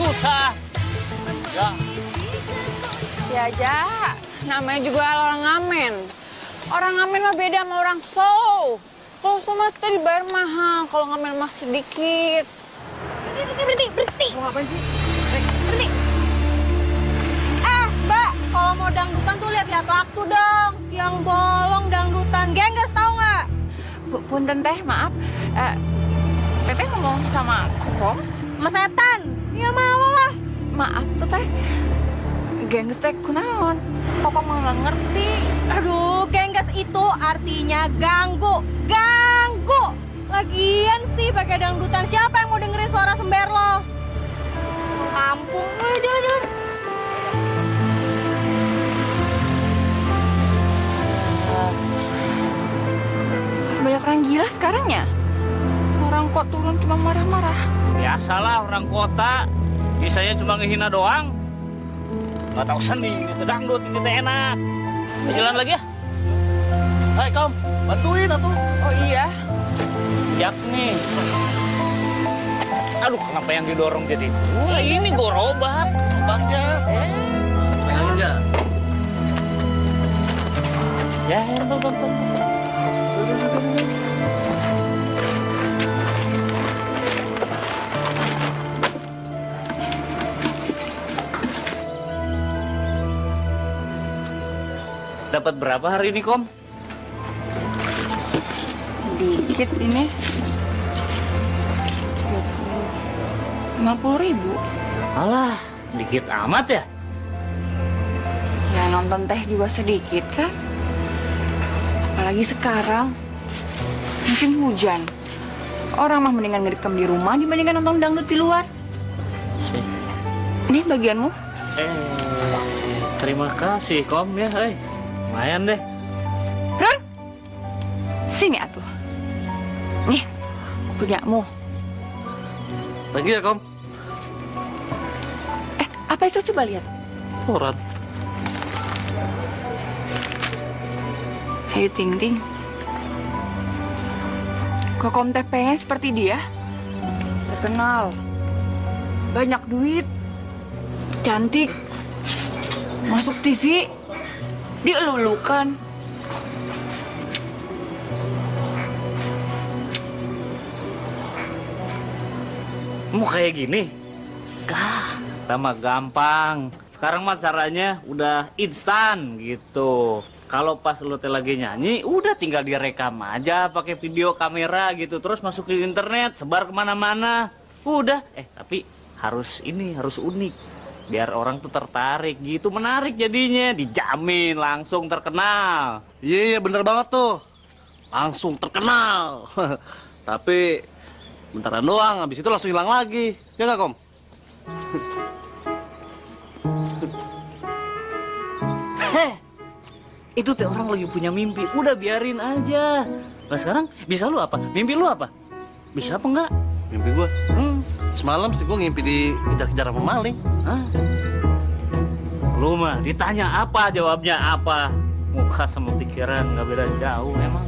susah. Ya. Ya aja, namanya juga orang ngamen. Orang ngamen mah beda sama orang show. Kalau sama kita dibayar mahal, kalau ngamen mah sedikit. Berhenti, berhenti, berhenti. Mau ngapain sih? Berhenti. Eh, Mbak, kalau mau dangdutan tuh lihat-lihat waktu dong. Siang bolong dangdutan. Gengges tahu nggak? Bu- Punten teh, maaf. Eh, teteh ngomong sama kokom. Mas setan. Ya mau lah. Maaf tuh teh. Gengges teh kunaon. Kokom mah nggak ngerti. Aduh, gengges itu artinya ganggu. Ganggu. Lagian sih pakai dangdutan. Siapa yang mau dengerin suara sember lo? Kampung. Jalan, jalan. Banyak orang gila sekarang ya. Orang kok turun cuma marah-marah. Biasalah orang kota. Bisanya cuma ngehina doang. Gak tahu seni, itu dangdut, ini enak. Kita jalan lagi ya. Hai Kom, bantuin atuh. Oh iya, Jak nih. Aduh, kenapa yang didorong jadi? Wah, ini gorobak. Obatnya. Pegangin ya. Ya, ya, tuh, tuh, tuh. Dapat berapa hari ini, Kom? dikit ini. Lima puluh ribu. Alah, dikit amat ya? Ya nonton teh juga sedikit kan? Apalagi sekarang musim hujan. Orang mah mendingan ngerekam di rumah dibandingkan nonton dangdut di luar. Ini bagianmu. Eh, terima kasih, Kom ya, hei. Lumayan deh. Run! Sini atuh. Nih, punyamu. Lagi ya Kom. Eh, apa itu coba lihat. Koran. Ayo Ting Ting. Kokom teh pengen seperti dia. Terkenal. Banyak duit. Cantik. Masuk TV. Dielulukan. Mau kayak gini? Kah, sama gampang. Sekarang mah caranya udah instan gitu. Kalau pas lu teh lagi nyanyi, udah tinggal direkam aja pakai video kamera gitu. Terus masuk ke internet, sebar ke mana-mana. Udah. Eh, tapi harus ini, harus unik. Biar orang tuh tertarik gitu, menarik jadinya. Dijamin langsung terkenal. Iya, iya bener banget tuh. Langsung terkenal. Tapi bentaran doang, habis itu langsung hilang lagi. Ya nggak Kom? Heh, itu teh orang lagi punya mimpi. Udah biarin aja. Nah sekarang bisa lu apa? Mimpi lu apa? Bisa apa enggak? Mimpi gua. Hmm, Semalam sih gua ngimpi dikejar-kejar sama maling. hah? Lu mah ditanya apa jawabnya apa? Muka sama pikiran nggak beda jauh emang.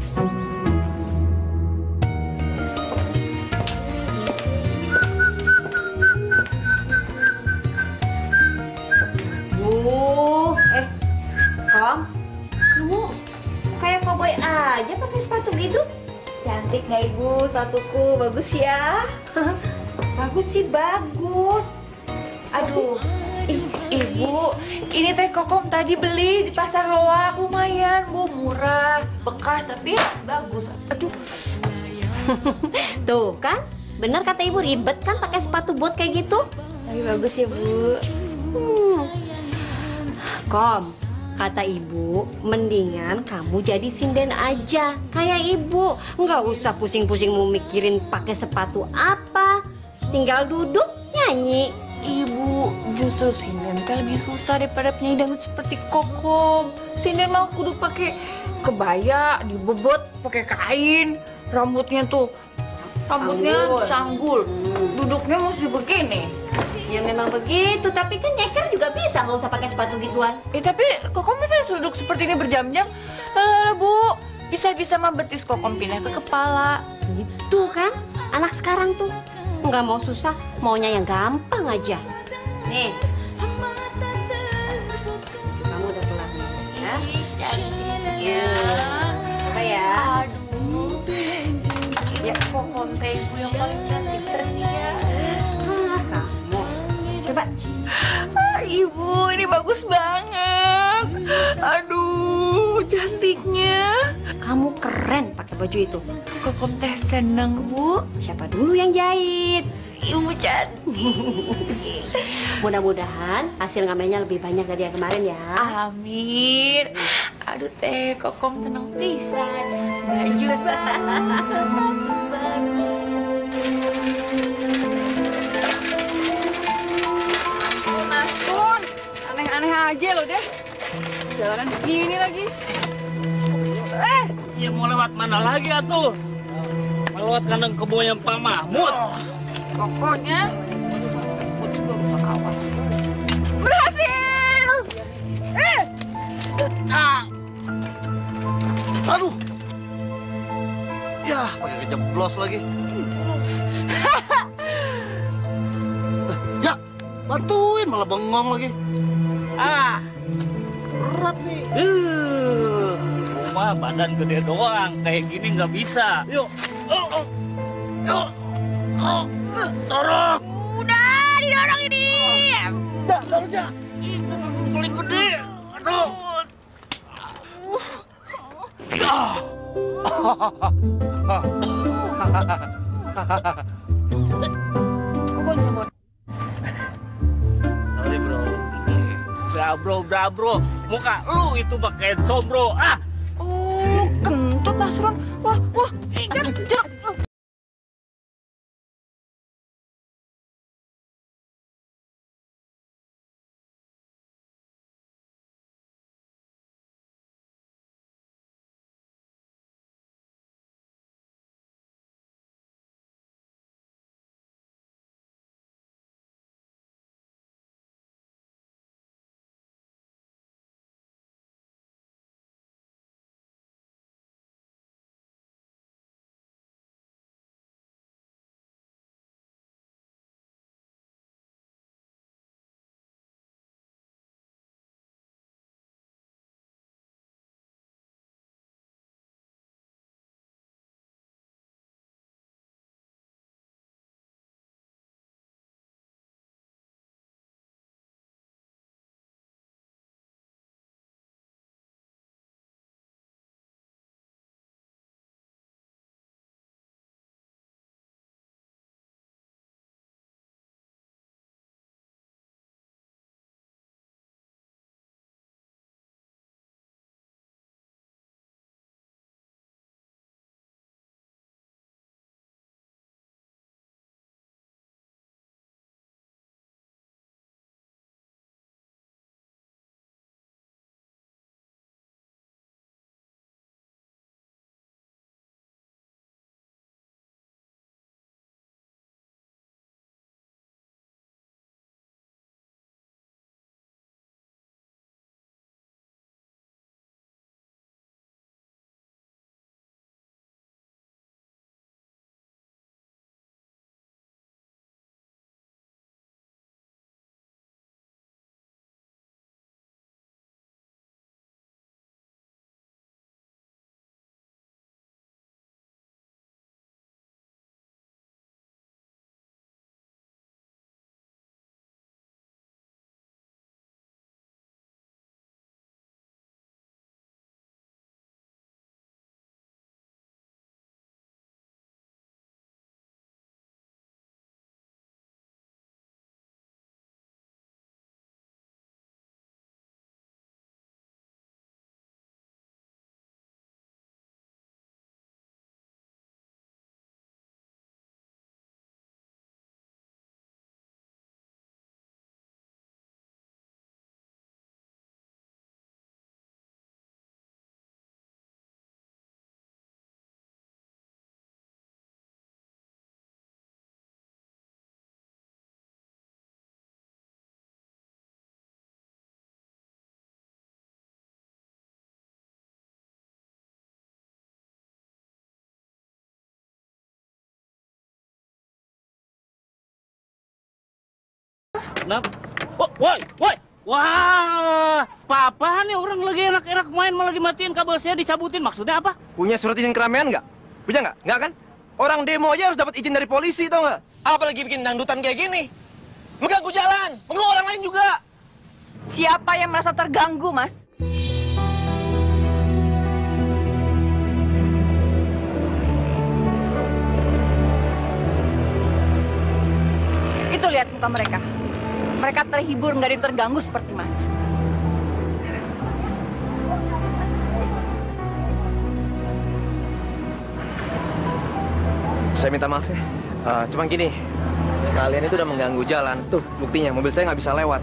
Bu, eh, Kom, kamu kayak koboi aja pakai sepatu gitu. Cantik nggak ibu? Sepatuku bagus ya. Bagus sih bagus. Aduh, Ih, ibu, ini teh kokom tadi beli di pasar loak lumayan bu murah bekas tapi bagus. Aduh, tuh kan, benar kata ibu ribet kan pakai sepatu bot kayak gitu. tapi bagus ya bu. Hmm. Kom, kata ibu, mendingan kamu jadi sinden aja kayak ibu. Nggak usah pusing-pusing mau mikirin pakai sepatu apa. Tinggal duduk nyanyi. Ibu, justru sinden teh lebih susah daripada penyanyi dangdut seperti kokom. Sinden mah kudu pakai kebaya, dibobot pakai kain, rambutnya tuh rambutnya Sanggul. sanggul, duduknya mesti begini. Ya memang begitu, tapi kan nyeker juga bisa nggak usah pakai sepatu gituan. Eh tapi kokom bisa duduk seperti ini berjam-jam. Eh bu, bisa-bisa mah betis kokom pindah ke kepala. Gitu kan, anak sekarang tuh nggak mau susah, maunya yang gampang aja. Nih. Kamu udah kelar nih, ya. Ya. Coba ya. Aduh, ya kokom teh ibu yang paling cantik ya. Ah, kamu. Coba. Ah, ibu, ini bagus banget. Aduh, cantiknya. Kamu keren pakai baju itu. Kokom teh seneng, Bu. Siapa dulu yang jahit? Ibu cantik. Mudah-mudahan hasil ngamennya lebih banyak dari yang kemarin ya. Amin. Aduh teh, kokom tenang pisan. Baju baru. Aneh-aneh aja lo deh. Jalanan begini lagi. Eh, Ya mau lewat mana lagi atuh? Mau lewat kandang kebunnya Pak Mahmud. pokoknya. Berhasil. Eh, Ah. Aduh. Ya, pakai kejeblos lagi. Ya, bantuin malah bengong lagi. Ah, Berat nih. uh, rumah badan gede doang, kayak gini nggak bisa. Yuk. Oh, oh. Yuk. Oh. Dorong. udah didorong ini. Ya, dorong ya. Itu paling gede. Aduh. Sorry, bro. Udah bro, udah bro. Muka lu itu pakai sombro. Ah, Oh, kentut Mas Ron. Wah, wah, ikan jeruk. Kenapa? Oh, woi, woi. Wah, apa nih orang lagi enak-enak main malah dimatiin kabel saya dicabutin. Maksudnya apa? Punya surat izin keramaian nggak? Punya nggak? Nggak kan? Orang demo aja harus dapat izin dari polisi, tau nggak? Apalagi bikin dangdutan kayak gini. Mengganggu jalan, mengganggu orang lain juga. Siapa yang merasa terganggu, Mas? Itu lihat muka mereka. Mereka terhibur, nggak ada yang terganggu seperti Mas. Saya minta maaf ya. Eh, cuman gini, kalian itu udah mengganggu jalan. Tuh, buktinya mobil saya nggak bisa lewat.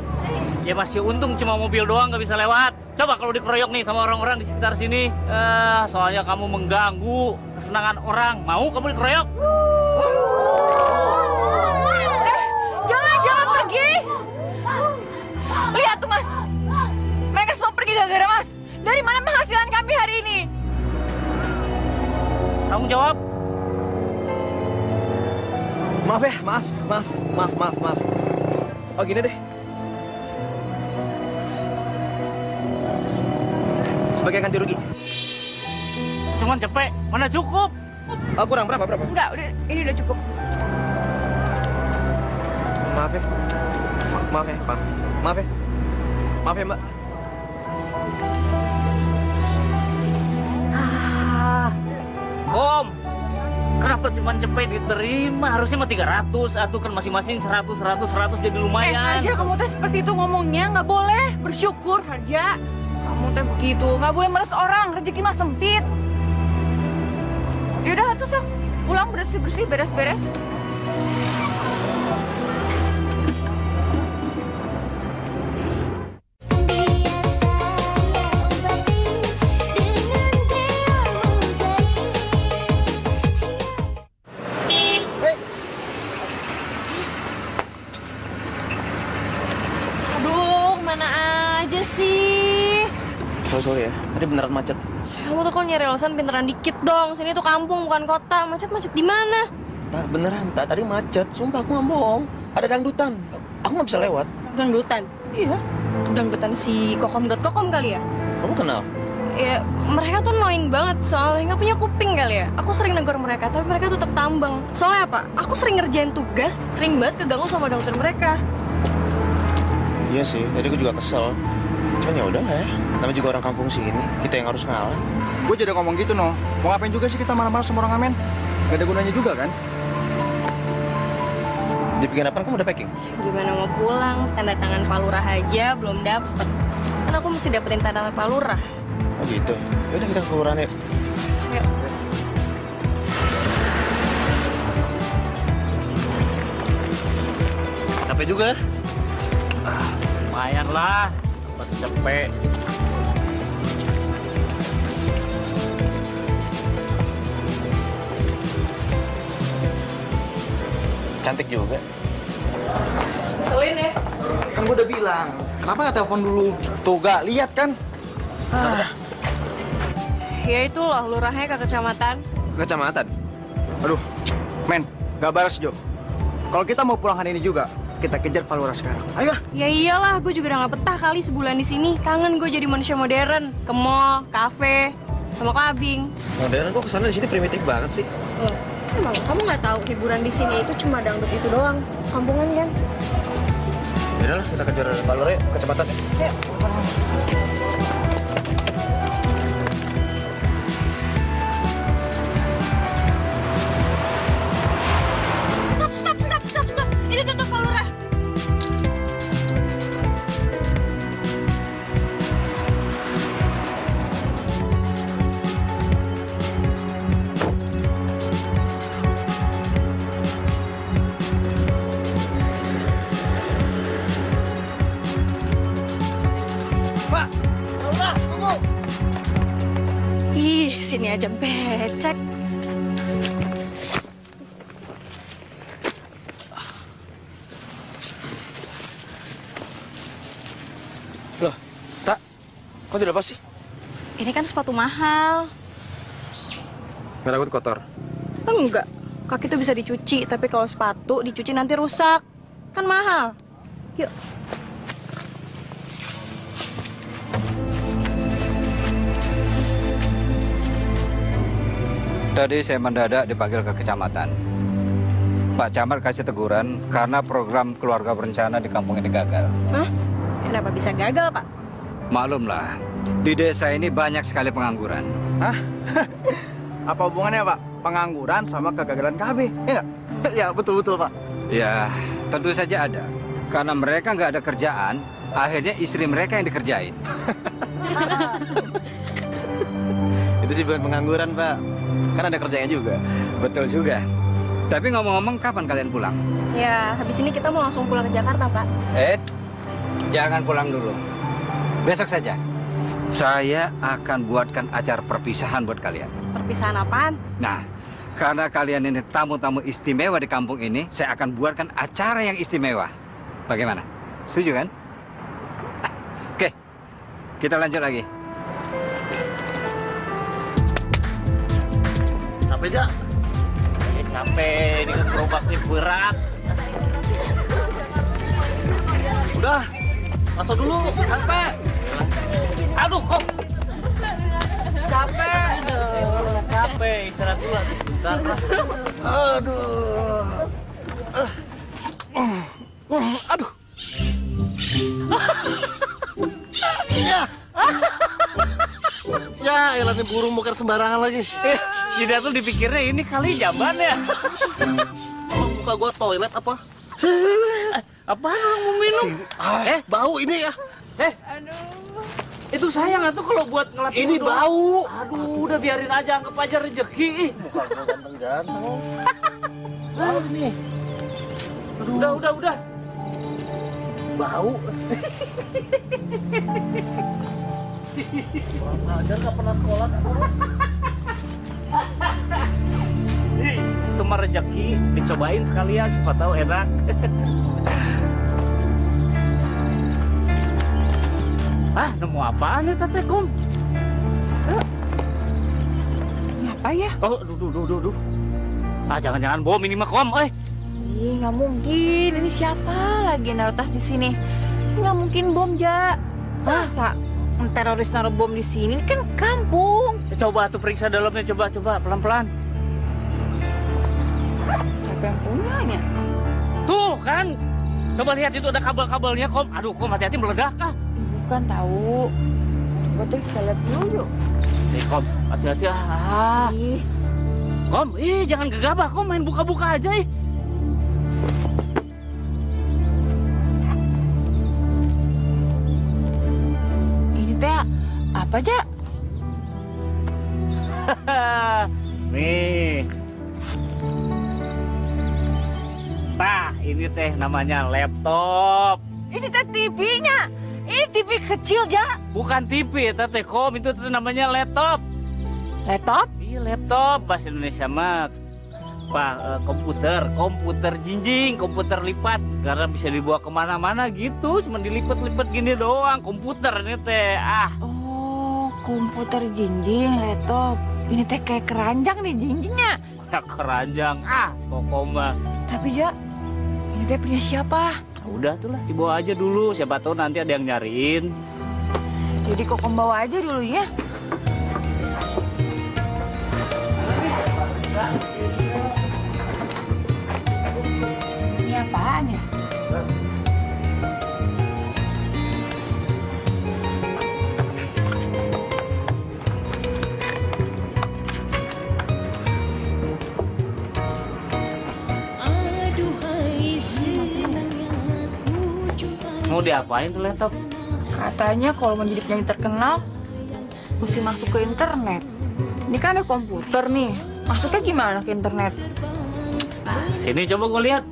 Ya masih untung cuma mobil doang nggak bisa lewat. Coba kalau dikeroyok nih sama orang-orang di sekitar sini. Eh, soalnya kamu mengganggu kesenangan orang. Mau kamu dikeroyok? Eh, jangan, jangan pergi! Lihat tuh, Mas. Mereka semua pergi gara-gara Mas. Dari mana penghasilan kami hari ini? Tanggung jawab. Maaf ya, maaf, maaf, maaf, maaf, maaf. Oh gini deh. Sebagai ganti rugi. Cuman cepet, mana cukup? Oh, kurang berapa, berapa? Enggak, udah ini udah cukup. Maaf ya. Ma- maaf ya, maaf. Maaf ya. Maaf ya, Mbak. Ah, Kom, kenapa cuma cepet diterima? Harusnya mah 300, atau kan masing-masing 100, 100, 100 jadi Eh, lumayan. Raja, kamu teh seperti itu ngomongnya nggak boleh. Bersyukur, Raja. Kamu teh begitu, nggak boleh meres orang. Rezeki mah sempit. Yaudah, tuh sok. Pulang bersih-bersih, beres-beres. Aduh, alasan pinteran dikit dong. Sini tuh kampung bukan kota. Macet-macet di mana? Tak, beneran. Tak, tadi macet. Sumpah, aku nggak bohong. Ada dangdutan. Aku nggak bisa lewat. Dangdutan. Iya. Dangdutan si kokom.kokom kali ya? Kamu kenal? Ya, mereka tuh annoying banget soalnya nggak punya kuping kali ya. Aku sering negur mereka, tapi mereka tetap tambang. Soalnya apa? Aku sering ngerjain tugas, sering banget keganggu sama dangdutan mereka. Iya sih. Tadi aku juga kesel. Cuman ya udah lah ya. Namanya juga orang kampung sini. Kita yang harus ngalah. Gue jadi ngomong gitu, no. Mau ngapain juga sih kita marah-marah sama orang amen? Gak ada gunanya juga, kan? Di penginapan kamu udah packing? Gimana mau pulang? Tanda tangan Pak Lurah aja belum dapet. Kan aku mesti dapetin tanda tangan Pak Lurah. Oh gitu. Yaudah kita ke kelurahan yuk. Yuk. Capek juga. Ah, lumayan lah. Dapat cepet. Cantik juga. Keselin ya? Kan gue udah bilang. Kenapa nggak telepon dulu? Tuh, gak lihat kan? Ya itulah lurahnya ke kecamatan. Kecamatan. Aduh, men, gak balas, Jo. Kalau kita mau pulang hari ini juga, kita kejar Pak Lurah sekarang. Ayo, ah. Ya iyalah, gue juga udah gak betah kali sebulan di sini. Kangen gue jadi manusia modern, ke mall, kafe, sama clubbing. Modern kok ke sana di sini primitif banget sih. Loh, emang kamu nggak tahu hiburan di sini itu cuma dangdut itu doang? Kampungan kan? Yaudah lah, kita kejar Pak Lurah yuk, kan sepatu mahal. Nggak takut kotor? Enggak. Kaki tuh bisa dicuci, tapi kalau sepatu dicuci nanti rusak. Kan mahal. Yuk. Tadi saya mendadak dipanggil ke kecamatan. Pak Camat kasih teguran karena program keluarga berencana di kampung ini gagal. Hah? Kenapa bisa gagal, Pak? Maklumlah, di desa ini banyak sekali pengangguran. Hah? Apa hubungannya Pak? Pengangguran sama kegagalan KB, ya nggak? ya betul-betul Pak. Ya, tentu saja ada. Karena mereka nggak ada kerjaan, akhirnya istri mereka yang dikerjain. Itu sih bukan pengangguran, Pak. Kan ada kerjanya juga. Betul juga. Tapi ngomong-ngomong, kapan kalian pulang? Ya, habis ini kita mau langsung pulang ke Jakarta, Pak. Ed, jangan pulang dulu. Besok saja. Saya akan buatkan acara perpisahan buat kalian. Perpisahan apaan? Nah, karena kalian ini tamu-tamu istimewa di kampung ini, saya akan buatkan acara yang istimewa. Bagaimana? Setuju kan? Oke, kita lanjut lagi. Capek aja. Eh, capek, ini kan gerobaknya berat. Udah, masuk dulu. Capek. Aduh, kok. Capek. Aduh, capek. Istirahat dulu sebentar. Aduh. Aduh. ya. ya, elah nih burung bukan sembarangan lagi. Eh, jadi tuh dipikirnya ini kali jamban ya. Muka gua toilet apa? Apaan orang mau minum? Eh, bau ini ya. Eh, itu sayang tuh kalau buat ngelap Ini dulu. bau. Aduh, udah biarin aja anggap aja rezeki. Ganteng-ganteng. Bau. Udah, udah, udah. Bau. Aja nggak pernah sekolah. Itu mah rezeki, dicobain sekalian siapa tahu enak. Ah, nemu apaan ya Tete Kom? Ngapa ya? Oh, duh, duh, duh, duh, duh. Ah, jangan-jangan bom ini mah Kom, eh. Ih, nggak mungkin. Ini siapa lagi naruh tas di sini? Nggak mungkin bom, Ja. Masa teroris naruh bom di sini? Ini kan kampung. Coba tuh periksa dalamnya, coba, coba, pelan-pelan. Siapa yang punyanya? Tuh kan, coba lihat itu ada kabel-kabelnya Kom. Aduh, Kom hati-hati meledak ah. Bukan tahu. Coba tuh kita lihat dulu yuk. Nih Kom, hati-hati ah. ah. Ih, Kom, ih jangan gegabah Kom, main buka-buka aja ih. ini teh apa aja? Nih. Nah, ini teh namanya laptop. Ini teh TV-nya. Ini TV kecil, Ja. Bukan TV, teh kom itu namanya laptop. Laptop? Iya laptop bahasa Indonesia mah. Pak eh, komputer, komputer jinjing, komputer lipat karena bisa dibawa ke mana-mana gitu, cuma dilipat-lipat gini doang, komputer ini teh. Ah, Oh, komputer jinjing, laptop. Ini teh kayak keranjang nih jinjingnya. tak keranjang. Ah, kokoma. Tapi Ja, ini teh punya siapa? Udah tuh lah, dibawa aja dulu. Siapa tahu nanti ada yang nyariin. Jadi kok bawa aja dulu ya. Ini apaan ya? Mau diapain tuh laptop? Katanya kalau mau jadi penyanyi terkenal, mesti masuk ke internet. Ini kan ada komputer nih. Masuknya gimana ke internet? Sini coba gue lihat.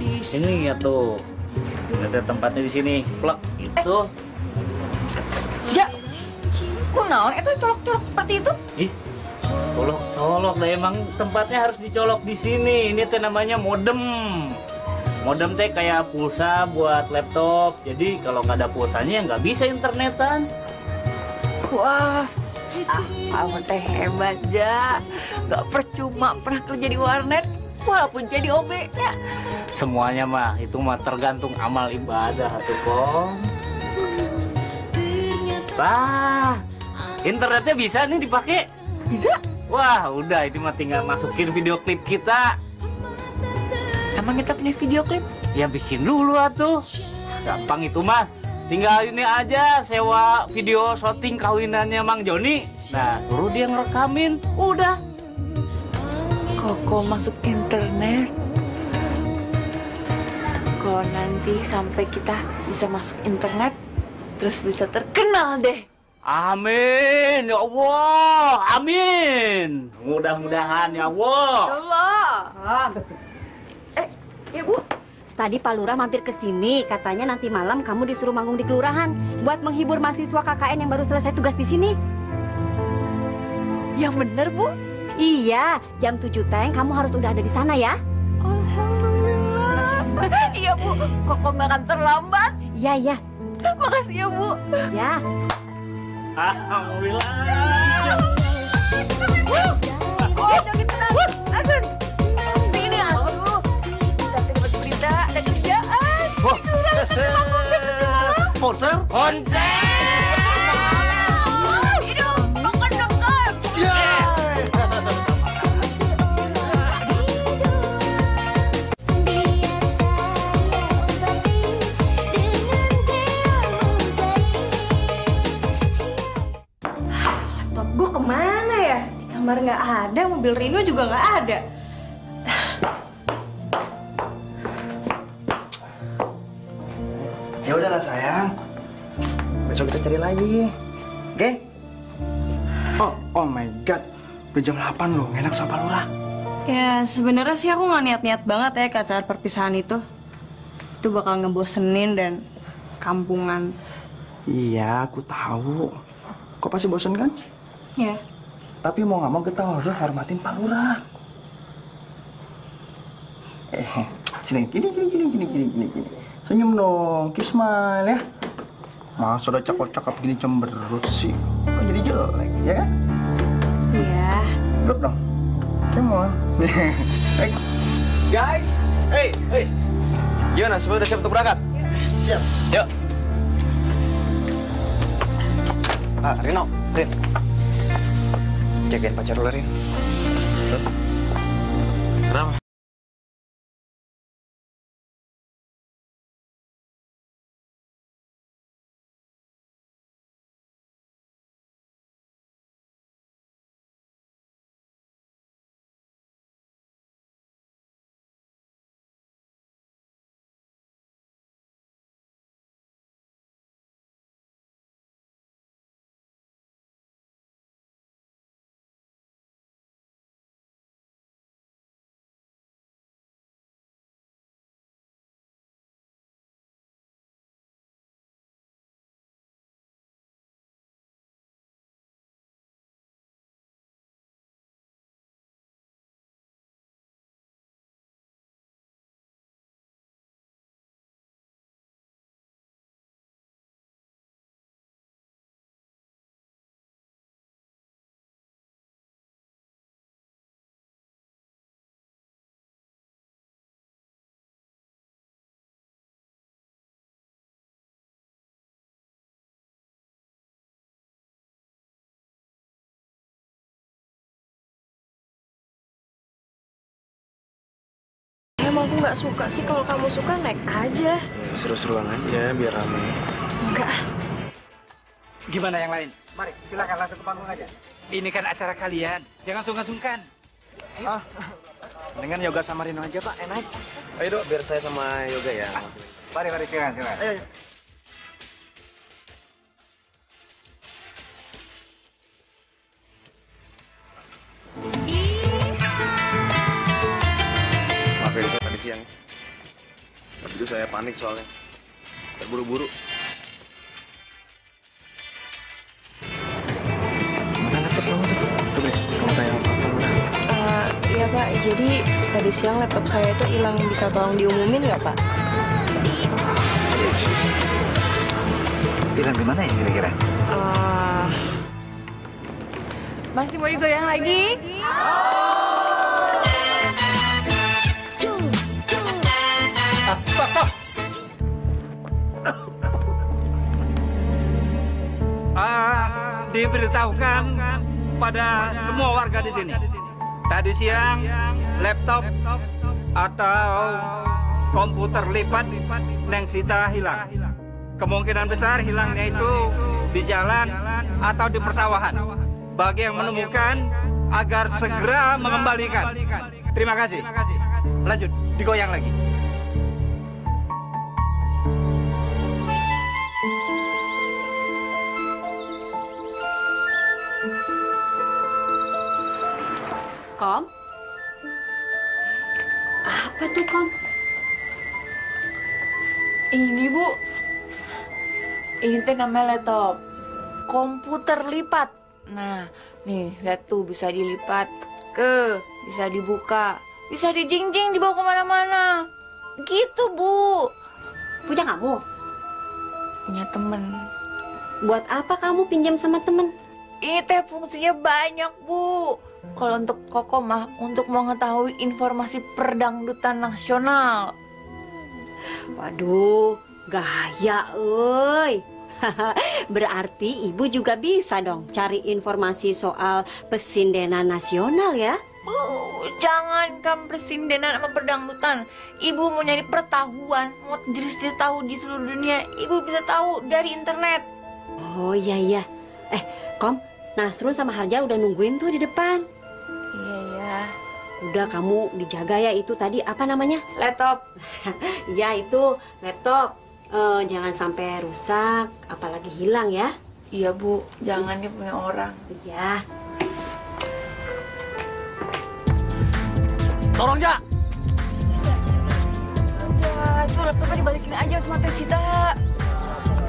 Ini ya tuh. Ada tempatnya di sini. Plek gitu. Ja, kok naon? Itu colok-colok seperti itu? Ih, colok colok dah emang tempatnya harus dicolok di sini. Ini teh namanya modem. Modem teh kayak pulsa buat laptop. Jadi kalau nggak ada pulsanya nggak bisa internetan. Wah, ah, kamu teh hebat, Ja. Gak percuma pernah kerja di warnet, walaupun jadi OB-nya. Semuanya mah itu mah tergantung amal ibadah tuh kong. Wah, internetnya bisa nih dipakai. Bisa? Wah, udah ini mah tinggal masukin video klip kita. Emang kita punya video klip? Ya bikin dulu atuh. Gampang itu mah. Tinggal ini aja sewa video syuting kawinannya Mang Joni. Nah, suruh dia ngerekamin. Udah. Koko masuk internet. Kalau nanti sampai kita bisa masuk internet, terus bisa terkenal deh. Amin, ya Allah, amin. Mudah-mudahan ya Allah. Allah. Eh, ya Bu. Tadi Pak Lurah mampir ke sini, katanya nanti malam kamu disuruh manggung di kelurahan buat menghibur mahasiswa KKN yang baru selesai tugas di sini. Yang bener Bu. Iya, jam 7 teng kamu harus udah ada di sana ya. Alhamdulillah. Iya Bu, Koko nggak akan terlambat. Iya, iya. Makasih ya Bu. Ya. Alhamdulillah. Oh, jangan tenang. Asun. Sini Konser? Konser. Hidup, makan dokter. Laptop gue ke mana ya? Di kamar nggak ada, mobil Rino juga nggak ada. Ya udahlah sayang. Besok kita cari lagi. Oke? Oh, oh my god. Udah jam 8 loh, enak sama Pak Lurah. Ya sebenarnya sih aku nggak niat-niat banget ya ke acara perpisahan itu. Itu bakal ngebosenin dan kampungan. Iya, aku tahu. Kok pasti bosen kan? Ya. Tapi mau nggak mau kita harus hormatin Pak Lurah. Eh, sini, gini, gini, gini, gini, gini, gini, gini. Senyum dong, keep smile ya. Masa udah cakep-cakep gini cemberut sih? Kok jadi jelek, ya kan? Iya. Look dong. Come on. Eh, Guys, hey, hey. Gimana? Semua udah siap untuk berangkat? Siap. Yuk. Ah, Rino, Rin. Jagain pacar lu, Rin. Kenapa? Aku nggak suka sih kalau kamu suka naik aja. Seru-seruan aja, biar rame. Enggak. Gimana yang lain? Mari, silakan langsung ke panggung aja. Ini kan acara kalian, jangan sungkan-sungkan. ah, dengan yoga sama Rino aja pak, enak. Ayo dok, biar saya sama Yoga ya. Mari, mari, silakan, silakan. Ayo, siang. Tadi itu saya panik soalnya. Terburu-buru. Eh, iya pak, jadi tadi siang laptop saya itu hilang. Bisa tolong diumumin nggak pak? Bilang di mana ya kira-kira? Eh, Masih mau digoyang lagi? Ah, diberitahukan pada semua warga di sini. Tadi siang laptop atau komputer lipat Neng Sita hilang. Kemungkinan besar hilangnya itu di jalan atau di persawahan. Bagi yang menemukan agar segera mengembalikan. Terima kasih. Lanjut, digoyang lagi. Kom? Apa tuh, Kom? Ini bu, ini teh namanya laptop komputer lipat. Nah, nih lihat tuh bisa dilipat ke, bisa dibuka, bisa dijingjing dibawa ke mana-mana. Gitu bu, Punya kamu? punya temen. Buat apa kamu pinjam sama temen? Ini teh fungsinya banyak bu. Kalau untuk Koko mah untuk mengetahui informasi perdangdutan nasional. Waduh, gaya, euy. Berarti ibu juga bisa dong cari informasi soal pesindenan nasional ya? Oh, jangan kan persindenan sama perdangdutan. Ibu mau nyari pertahuan, mau jenis-jenis tahu di seluruh dunia. Ibu bisa tahu dari internet. Oh iya iya. Eh, Kom, Nasrul sama Harja udah nungguin tuh di depan. Iya ya. Udah kamu dijaga ya itu tadi apa namanya? Laptop. Ya itu laptop. Eh, jangan sampai rusak, apalagi hilang ya. Iya bu, jangan dia punya orang. Ya. Tolong, Ja. Ya, itu laptopnya dibalikin aja sama Teh Sita.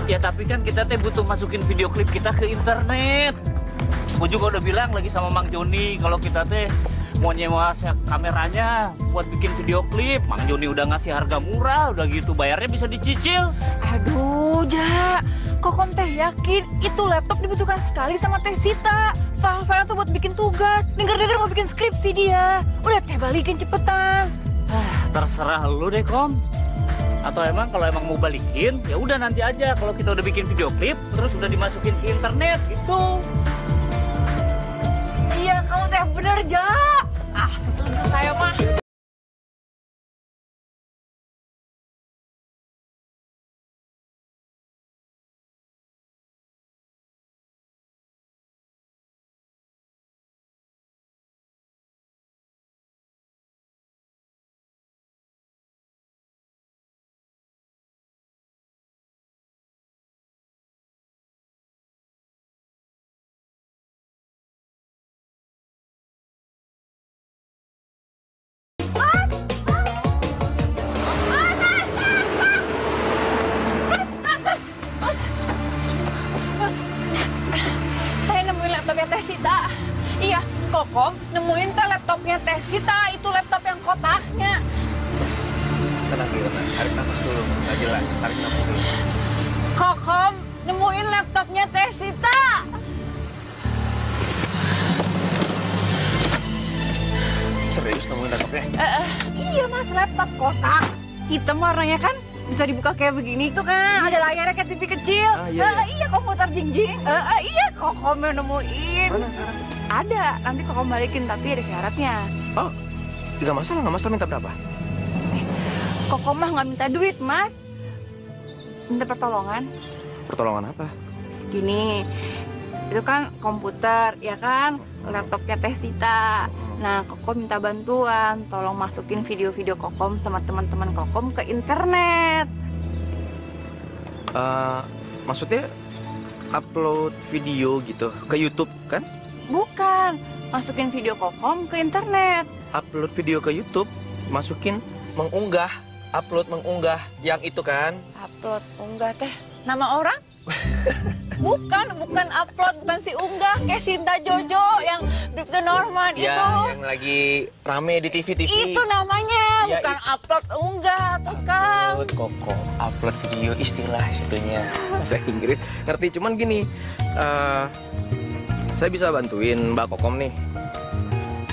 Ya tapi kan kita teh butuh masukin video klip kita ke internet. Gue juga udah bilang lagi sama Mang Joni kalau kita teh mau nyewa kameranya buat bikin video klip. Mang Joni udah ngasih harga murah, udah gitu bayarnya bisa dicicil. Aduh, Ja. Kokom teh yakin itu laptop dibutuhkan sekali sama Teh Sita. File-file tuh buat bikin tugas. Dengar-dengar mau bikin skripsi dia. Udah teh balikin cepetan. Ah, terserah lu deh, Kom. Atau emang kalau emang mau balikin, ya udah nanti aja kalau kita udah bikin video klip terus udah dimasukin ke internet gitu. Kamu teh bener, Ja. Ah, saya mah. Kayak begini tuh kan. Ada layarnya kayak TV kecil. Ah, iya, Eh, eh, iya komputer jingjing. Eh, eh, iya Kokom yang nemuin. Mana sekarang? Ada, nanti Kokom balikin tapi ada syaratnya. Oh, nggak masalah, nggak masalah. Minta berapa? Kokom mah nggak minta duit mas. Minta pertolongan. Pertolongan apa? Gini, itu kan komputer, ya kan? Laptopnya Teh Sita. Nah, Kokom minta bantuan, tolong masukin video-video Kokom sama teman-teman Kokom ke internet. Eh, maksudnya upload video gitu ke YouTube kan? Bukan, masukin video Kokom ke internet. Upload video ke YouTube, masukin mengunggah, upload mengunggah yang itu kan? Upload unggah teh nama orang? bukan, bukan upload, bukan si unggah kayak Sinta Jojo yang Bripto Norman Ya, itu. yang lagi rame di TV-TV. Itu namanya, Ya, bukan itu. upload unggah tuh Kang. Upload koko, upload video istilah situnya bahasa Inggris. Ngerti cuman gini, eh saya bisa bantuin Mbak Kokom nih.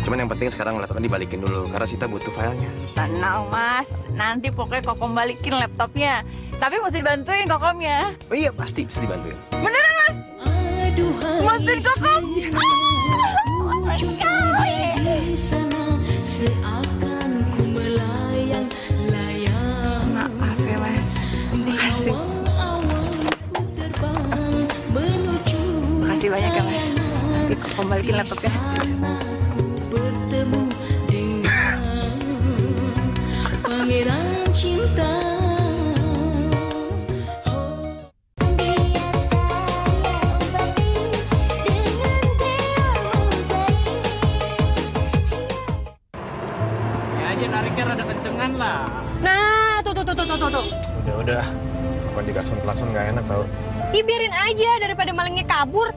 Cuman yang penting sekarang laptopnya dibalikin dulu, karena Sita butuh filenya. Tenang, Mas. Nanti pokoknya Kokom balikin laptopnya. Tapi mesti dibantuin Kokomnya. Oh iya, pasti. Pasti dibantuin. Beneran, Mas? Aduh, Bantuin Kokom! Maaf ya, Mas. Banyak ya, Mas. Nanti Kokom balikin laptopnya. Kencengan lah. Nah, tuh tuh tuh tuh tuh tuh. Udah udah. Apa diklakson klakson nggak enak tau? Ih, biarin aja daripada malingnya kabur.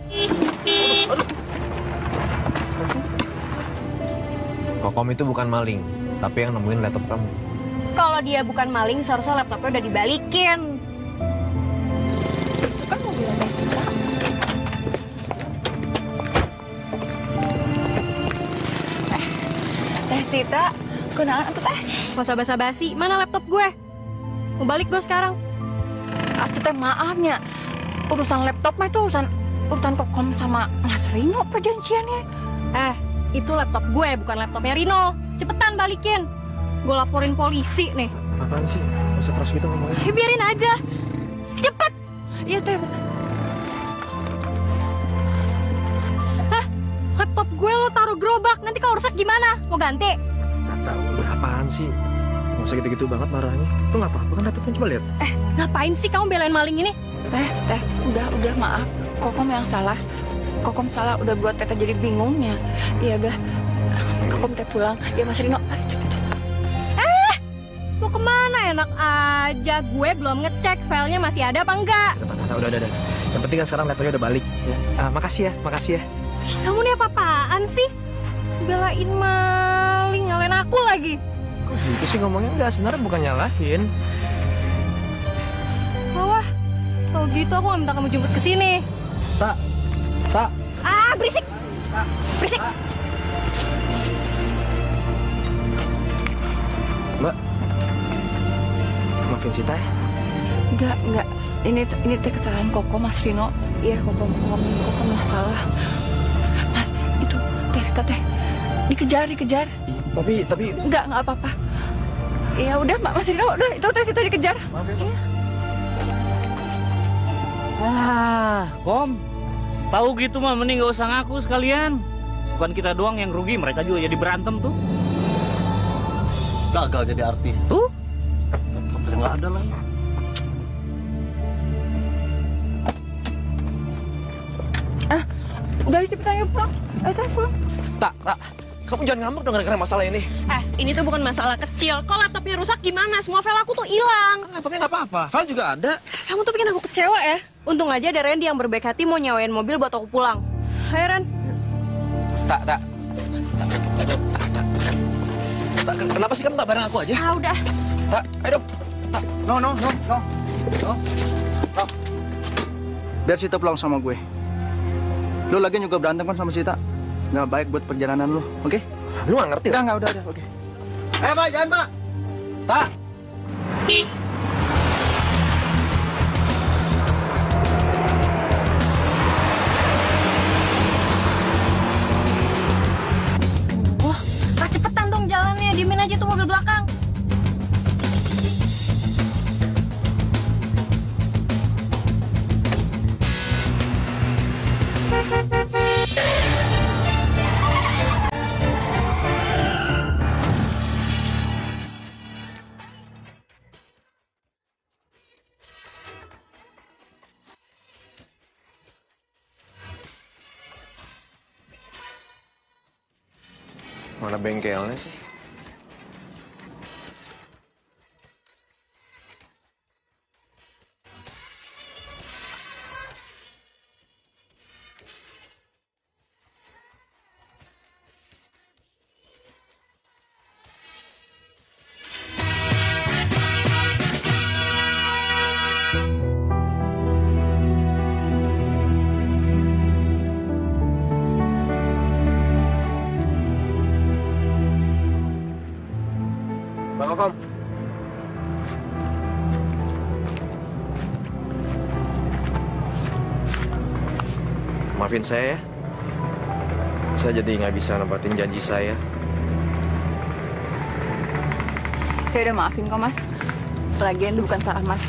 Kokom itu bukan maling, tapi yang nemuin laptop kamu. Kalau dia bukan maling, seharusnya laptopnya udah dibalikin. Itu kan mobilnya Desita. Eh, Desita, kenaan apa teh? Gak usah basa-basi, mana laptop gue? Mau balik gue sekarang. Atuh teh maafnya. Urusan laptop mah itu urusan urusan kokom sama Mas Rino perjanjiannya. Eh, itu laptop gue, bukan laptopnya Rino. Cepetan balikin. Gue laporin polisi nih. Apaan sih? Gak usah keras gitu ngomongnya. Eh, biarin aja. Cepet! Iya teh. Hah? Laptop gue lo taruh gerobak, nanti kalau rusak gimana? Mau ganti? Udah apaan sih? Gak usah gitu-gitu banget marahnya. Itu nggak apa-apa kan laptopnya coba lihat. Ngapain sih kamu belain maling ini? Teh, teh, udah udah maaf. Kokom yang salah. Kokom salah udah buat Tete jadi bingung ya. Iya udah. Kokom teh pulang. Ya Mas Rino, ayo cepet. Mau ke mana? Enak aja. Gue belum ngecek filenya masih ada apa enggak. Udah, udah, udah, udah, udah. Yang penting kan sekarang laptopnya udah balik. Ya. Ah, makasih ya, makasih ya. Kamu nih apa-apaan sih? Belain maling, nyalain aku lagi. Kok gitu sih ngomongnya? Enggak, sebenarnya bukan nyalahin. Wah, kalau gitu aku nggak minta kamu jemput ke sini. Tak, tak. Ah, berisik. Berisik. Mbak. Maafin Sita ya. Enggak, enggak. Ini ini teh kesalahan Koko Mas Rino. Iya, Koko Koko Koko nggak salah. Mas, itu teh Rita teh dikejar, dikejar. Tapi, tapi Enggak, enggak apa-apa. Ya udah, Mbak Mas Rino, udah itu teh Rita dikejar. Iya. Ah, Kom. Tahu gitu mah mending gak usah ngaku sekalian. Bukan kita doang yang rugi, mereka juga jadi berantem tuh. Gagal jadi artis. Tuh. Laptopnya nggak ada lagi. Udah cepetan yuk pulang. Ayo teh pulang. tak, tak. Kamu jangan ngambek dong gara-gara masalah ini. Eh, ini tuh bukan masalah kecil. Kok laptopnya rusak gimana? Semua file aku tuh hilang. Laptopnya nggak apa-apa. File juga ada. Kamu tuh bikin aku kecewa ya. Untung aja ada Randy yang berbaik hati mau nyawain mobil buat aku pulang. Hai Ren. Tak, tak. Tak, tak, tak. Tak, kenapa sih kamu nggak bareng aku aja? Ah udah. Tak, ayo dong. Tak. No, no, no, no. No. No. Biar Sita pulang sama gue. Lu lagi juga berantem kan sama Sita. Nggak baik buat perjalanan lu, oke? Lu nggak ngerti Udah, nggak, udah, udah, oke. Eh, Pak, jangan, Pak. Tak. Wah, ah, cepetan dong jalannya. Diemin aja tuh mobil belakang. Mana bengkelnya sih? Bang Maafin saya ya. Saya jadi nggak bisa nempatin janji saya. Saya udah maafin kok, Mas. Lagian itu bukan salah Mas.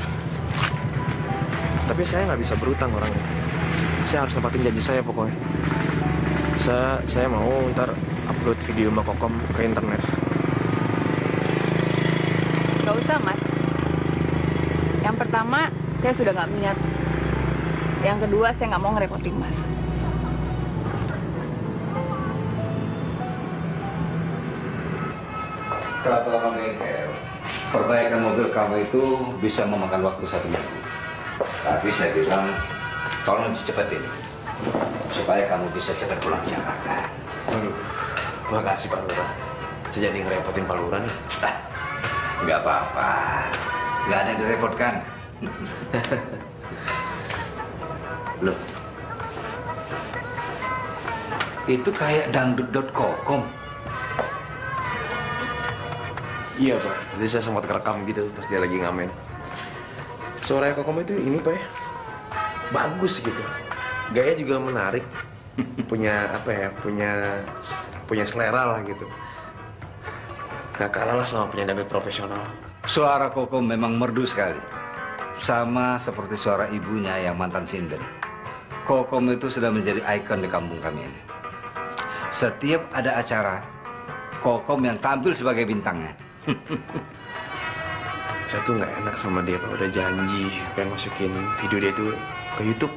Tapi saya nggak bisa berutang orangnya. Saya harus nempatin janji saya pokoknya. Saya saya mau ntar upload video Mbak Kokom ke internet. Gak usah, Mas. Yang pertama, saya sudah nggak minat. Yang kedua, saya nggak mau ngerepotin Mas. Kalau kamu bengkel, perbaikan mobil kamu itu bisa memakan waktu satu minggu. Tapi saya bilang, tolong dicepetin. Supaya kamu bisa cepat pulang ke Jakarta. Aduh, makasih Pak Lurah. Saya jadi ngerepotin Pak Lurah nih. Nggak apa-apa. Nggak ada yang direpotkan. Loh. Itu kayak dangdut.com. Iya Pak, jadi saya sempat kerekam gitu pas dia lagi ngamen. Suara Kokom itu ini Pak ya, bagus gitu. Gaya juga menarik. punya apa ya, punya punya selera lah gitu. Gak kalah lah sama penyandang profesional. Suara Koko memang merdu sekali. Sama seperti suara ibunya yang mantan sinden. Kokom itu sudah menjadi ikon di kampung kami ini. Setiap ada acara, Kokom yang tampil sebagai bintangnya. Saya tuh nggak enak sama dia Pak, udah janji pengen masukin video dia itu ke YouTube.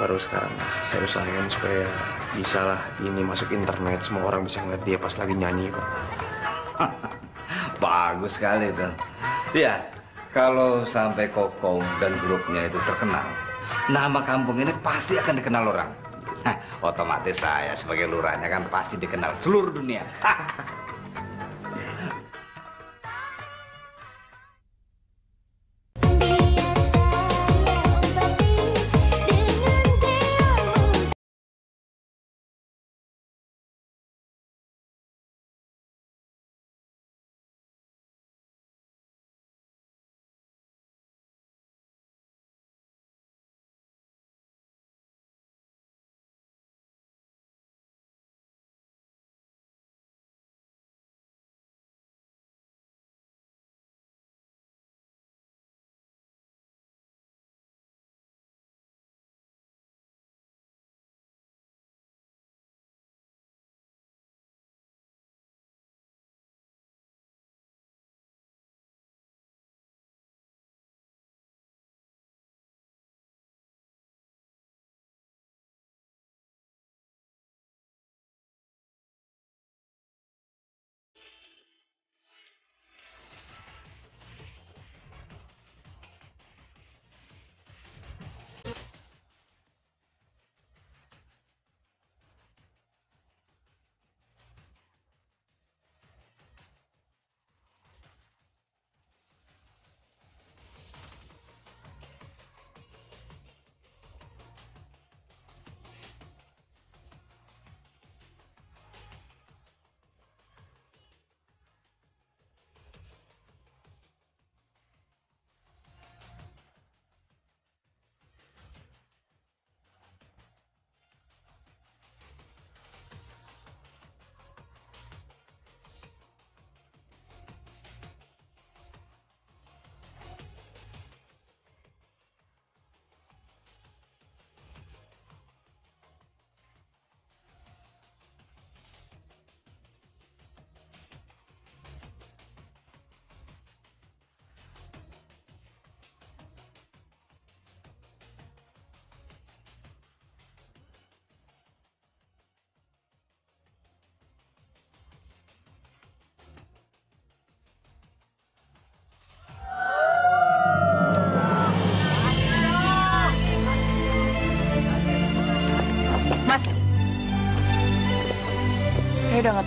Baru sekarang saya usahain supaya bisa lah ini masuk internet, semua orang bisa ngeliat dia pas lagi nyanyi Pak. Bagus sekali itu. Iya, kalau sampai Kokom dan grupnya itu terkenal, nama kampung ini pasti akan dikenal orang. Hah, otomatis saya sebagai lurahnya kan pasti dikenal seluruh dunia.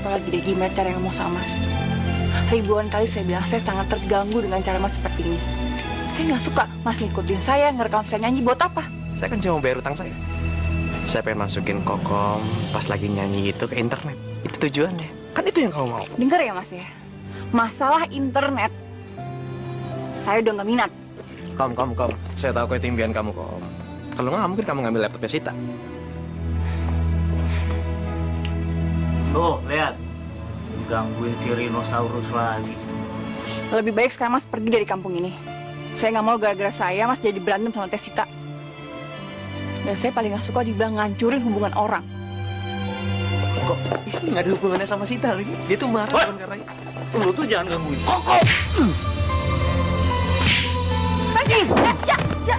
tahu lagi deh gimana cara ngomong sama Mas. Ribuan kali saya bilang saya sangat terganggu dengan cara Mas seperti ini. Saya nggak suka Mas ngikutin saya, ngerekam saya nyanyi buat apa? Saya kan cuma bayar utang saya. Saya pengen masukin Kokom pas lagi nyanyi itu ke internet. Itu tujuannya. Kan itu yang kamu mau. Dengar ya Mas ya, masalah internet saya udah nggak minat. Kom, kom, kom. Saya tahu kau itu impian kamu, Kom. Kalau nggak mungkin kamu ngambil laptopnya Sita. Tuh, lihat. Gangguin si rhinosaurus lagi. Lebih baik sekarang Mas pergi dari kampung ini. Saya nggak mau gara-gara saya Mas jadi berantem sama Tesita. Dan saya paling nggak suka dibilang ngancurin hubungan orang. Kok ini nggak ada hubungannya sama Sita lagi? Dia tuh marah What? bukan karena itu. Lu tuh jangan gangguin Koko. Pergi! Ya, ya.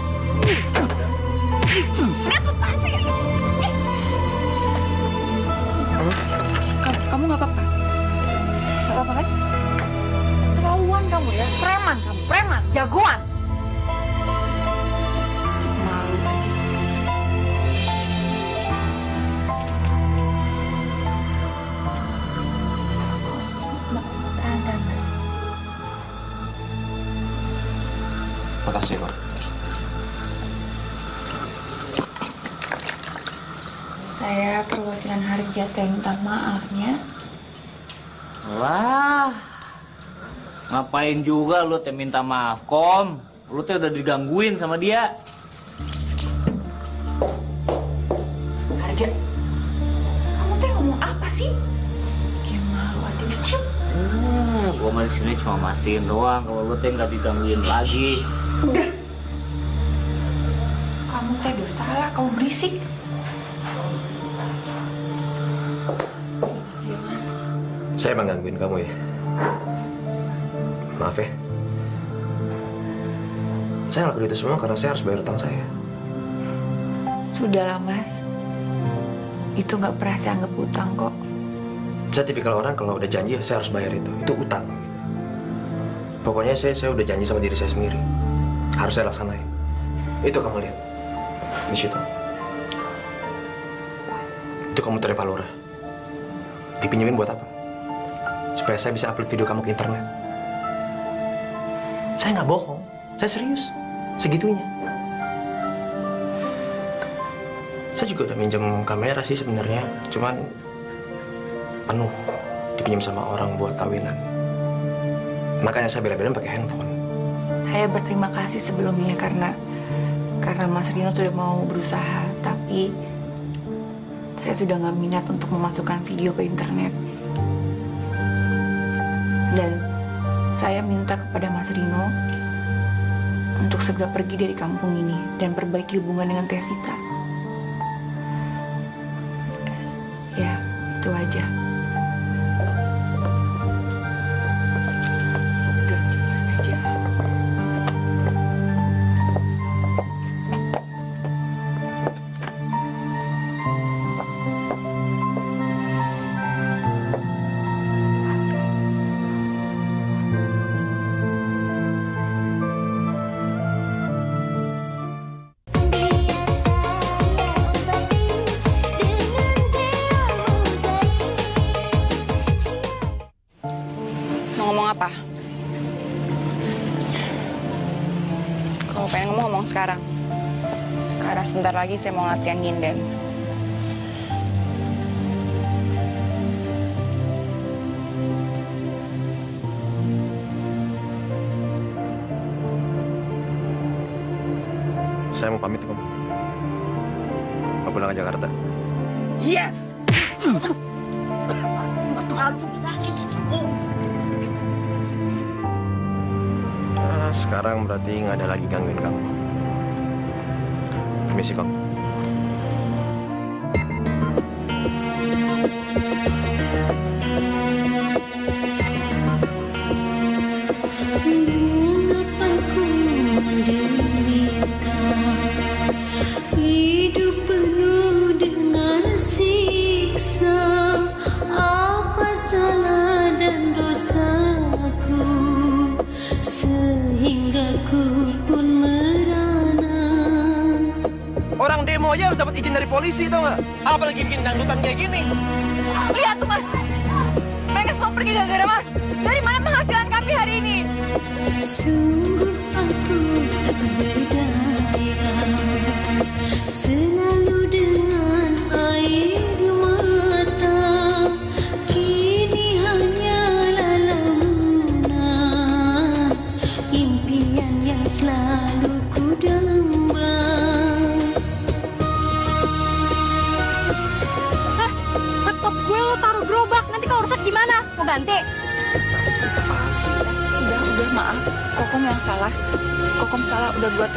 Kamu, kamu nggak apa-apa? Nggak apa-apa kan? Kelaluan kamu ya, preman kamu, preman, jagoan. Malu. Tahan, tahan, Mas. Makasih kok. Saya perwakilan Harja teh minta maafnya. Wah. Ngapain juga lu teh minta maaf, Kom? Lu teh udah digangguin sama dia. Harja, kamu teh ngomong apa sih? Hati kecil. Hmm, gua mah di sini cuma mastiin doang kalau lu teh nggak digangguin lagi. Udah. Kamu teh udah salah, kamu berisik. Saya emang gangguin kamu ya. Maaf ya. Saya lakukan itu semua karena saya harus bayar utang saya. Sudahlah, Mas. Itu nggak pernah saya anggap utang kok. Saya tipikal orang kalau udah janji saya harus bayar itu. Itu utang. Pokoknya saya saya udah janji sama diri saya sendiri. Harus saya laksanain. Itu kamu lihat. Di situ. Itu kamu dari Pak Lurah. Dipinjemin buat apa? Supaya saya bisa upload video kamu ke internet. Saya nggak bohong. Saya serius. Segitunya. Saya juga udah minjem kamera sih sebenarnya. Cuman penuh dipinjam sama orang buat kawinan. Makanya saya bela-belain pakai handphone. Saya berterima kasih sebelumnya karena karena Mas Rino sudah mau berusaha, tapi saya sudah nggak minat untuk memasukkan video ke internet. Dan saya minta kepada Mas Rino untuk segera pergi dari kampung ini dan perbaiki hubungan dengan Tesita. Ya, lagi saya mau latihan nyinden. Saya mau pamit kamu. Mau pulang ke Jakarta. Yes. Nah, sekarang berarti nggak ada lagi gangguin kamu. Permisi kok. Mengapa polisi, tau nggak? Apalagi bikin dangdutan kayak gini. Lihat tuh, Mas. Mereka semua pergi gara-gara Mas. Dari mana penghasilan kami hari ini?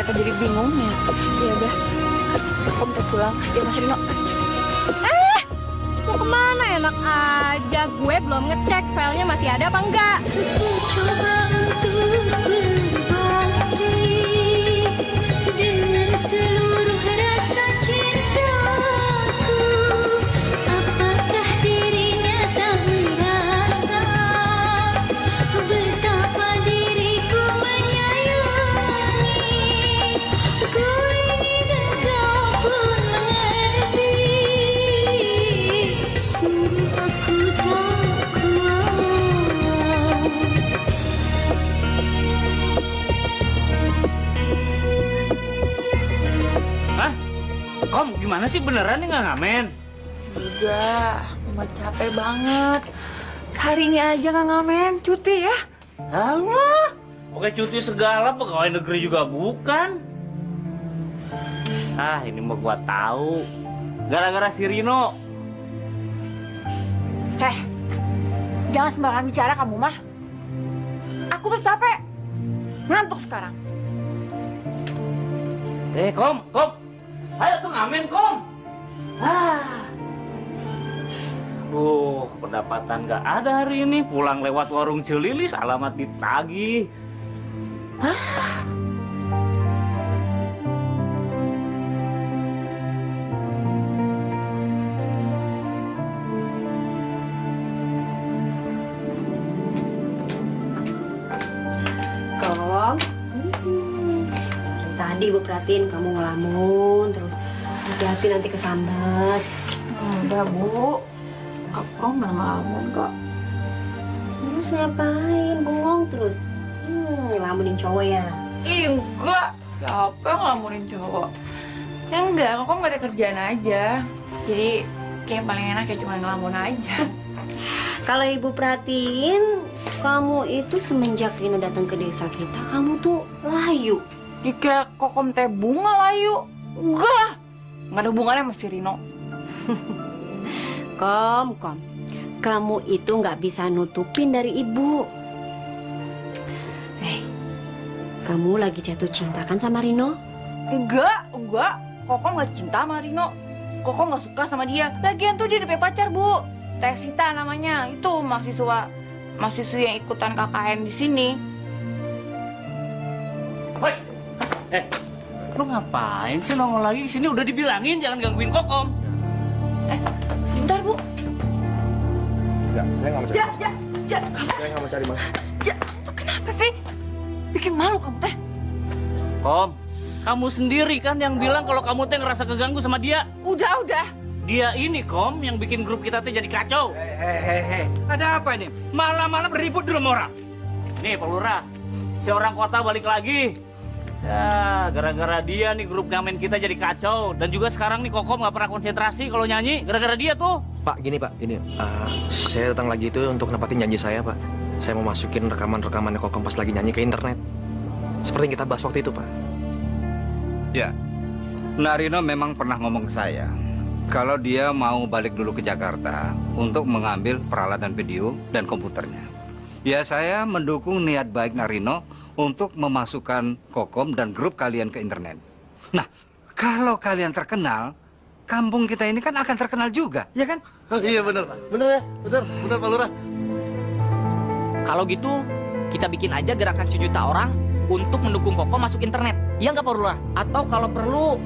Tete jadi bingung ya. Ya udah. Udah pulang. Ya Mas Rino. Eh! Mau mau ke mana? Enak aja. Gue belum ngecek filenya masih ada apa enggak. Coba untuk berbakti dengan seluruh gimana sih beneran nih nggak ngamen? Udah, Mama capek banget. Hari ini aja nggak ngamen, cuti ya. Alah, oke cuti segala pegawai negeri juga bukan. Ah, ini mau gua tahu. Gara-gara si Rino. Heh, jangan sembarangan bicara kamu mah. Aku tuh capek. Ngantuk sekarang. Eh, Kom, Kom. Ayo tuh ngamen, Kom. Ah. Uh, pendapatan nggak ada hari ini. Pulang lewat warung Celilis, alamat ditagih. Kom. Hmm. Tadi gue perhatiin kamu ngelamun terus. Hati-hati nanti kesambet. Udah bu, aku nggak ngelamun kok. Terus ngapain? Bengong terus. Hmm, ngelamunin cowok ya. Ih enggak, siapa yang ngelamunin cowok? Ya enggak, kok nggak ada kerjaan aja. Jadi kayak paling enak ya cuma ngelamun aja. Kalau ibu perhatiin, kamu itu semenjak Rino datang ke desa kita, kamu tuh layu. Dikira kokom teh bunga layu. Enggak nggak ada hubungannya sama si Rino. Kom, kom. Kamu itu nggak bisa nutupin dari ibu. Hei, kamu lagi jatuh cinta kan sama Rino? Enggak, enggak. Kokom nggak cinta sama Rino. Kokom nggak suka sama dia. Lagian tuh dia udah punya pacar bu. Tesita namanya. Itu mahasiswa mahasiswa yang ikutan KKN di sini. Woi, eh, lu ngapain sih nongol lagi di sini? Udah dibilangin jangan gangguin Kokom. Eh, sebentar bu. Enggak, saya nggak mau cari Ja, masalah. ja, ja, kamu, Saya nggak mau cari masalah. ja, tuh kenapa sih? Bikin malu kamu teh. Kom, kamu sendiri kan yang bilang kalau kamu teh ngerasa keganggu sama dia. Udah, udah. Dia ini Kom yang bikin grup kita teh jadi kacau. Hehehe, ada apa ini? Malam-malam ribut di rumah orang. Nih Pak Lurah, si orang kota balik lagi. Ya, gara-gara dia nih grup ngamen kita jadi kacau. Dan juga sekarang nih Kokom nggak pernah konsentrasi kalau nyanyi. Gara-gara dia tuh. Pak, gini Pak, gini. Eh, saya datang lagi itu untuk nempatin janji saya Pak. Saya mau masukin rekaman-rekamannya Kokom pas lagi nyanyi ke internet. Seperti yang kita bahas waktu itu Pak. Ya, Narino memang pernah ngomong ke saya kalau dia mau balik dulu ke Jakarta untuk mengambil peralatan video dan komputernya. Ya saya mendukung niat baik Narino untuk memasukkan Kokom dan grup kalian ke internet. Nah, kalau kalian terkenal, kampung kita ini kan akan terkenal juga, ya kan? Oh, iya bener, bener ya, bener, bener Pak Lurah. Kalau gitu, kita bikin aja gerakan sejuta orang untuk mendukung Koko masuk internet. Iya nggak Pak Lurah? Atau kalau perlu,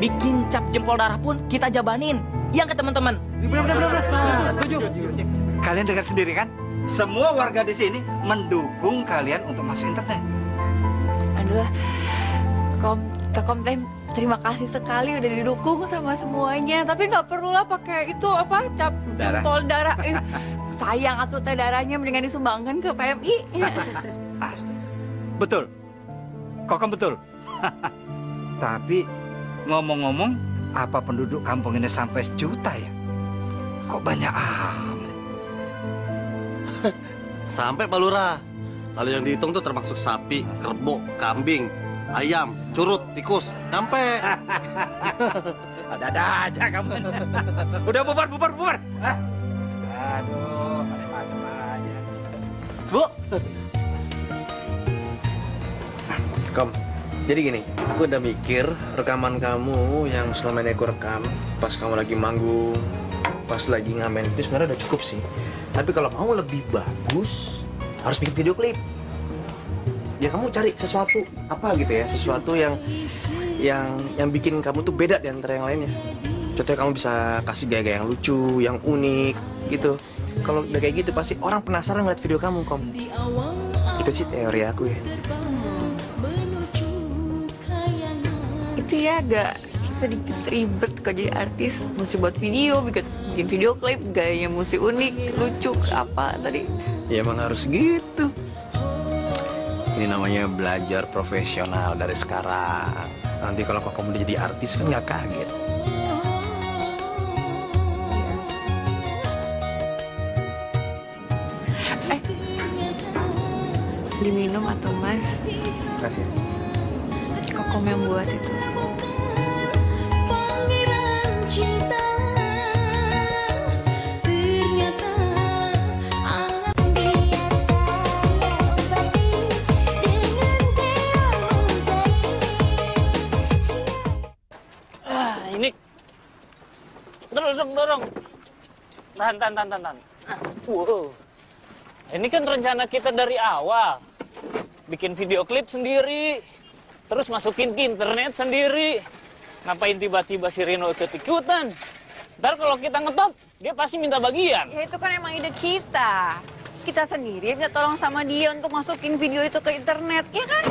bikin cap jempol darah pun kita jabanin. Iya nggak teman-teman? Nah, setuju. Kalian dengar sendiri kan? Semua warga di sini mendukung kalian untuk masuk internet. Aduh, kom, kom teh terima kasih sekali udah didukung sama semuanya. Tapi nggak perlu lah pakai itu apa cap Darah. jempol darah. Eh, sayang atuh teh darahnya mendingan disumbangkan ke PMI. Betul. Kokom betul. Tapi ngomong-ngomong, apa penduduk kampung ini sampai sejuta ya? Kok banyak amat? Sampai Pak Lurah. Kalau yang dihitung tuh termasuk sapi, kerbau, kambing, ayam, curut, tikus. Sampai. Ada-ada aja kamu. Udah bubar, bubar, bubar. Hah? Aduh, macam aja. Bu, Kom, jadi gini, aku udah mikir rekaman kamu yang selama ini aku rekam pas kamu lagi manggung pas lagi ngamen itu sebenarnya udah cukup sih. Tapi kalau mau lebih bagus, harus bikin video klip. Ya kamu cari sesuatu apa gitu ya, sesuatu yang yang yang bikin kamu tuh beda di antara yang lainnya. Contohnya kamu bisa kasih gaya-gaya yang lucu, yang unik gitu. Kalau udah kayak gitu pasti orang penasaran ngeliat video kamu, Kom. Itu sih teori aku ya. Itu ya agak sedikit ribet kok jadi artis. Mesti buat video, bikin, video klip, gayanya mesti unik, lucu, apa tadi. Ya emang harus gitu. Ini namanya belajar profesional dari sekarang. Nanti kalau kok kamu udah jadi artis kan nggak kaget. Diminum atau mas, Kasih. kokom yang buat itu. Pangeran cinta Dong, dorong. Tahan, tahan, tahan, tahan. Ah, Wow. Ini kan rencana kita dari awal. Bikin video klip sendiri. Terus masukin ke internet sendiri. Ngapain tiba-tiba si Rino ikut-ikutan? Ntar kalau kita ngetop, dia pasti minta bagian. Ya itu kan emang ide kita. Kita sendiri minta tolong sama dia untuk masukin video itu ke internet, ya kan?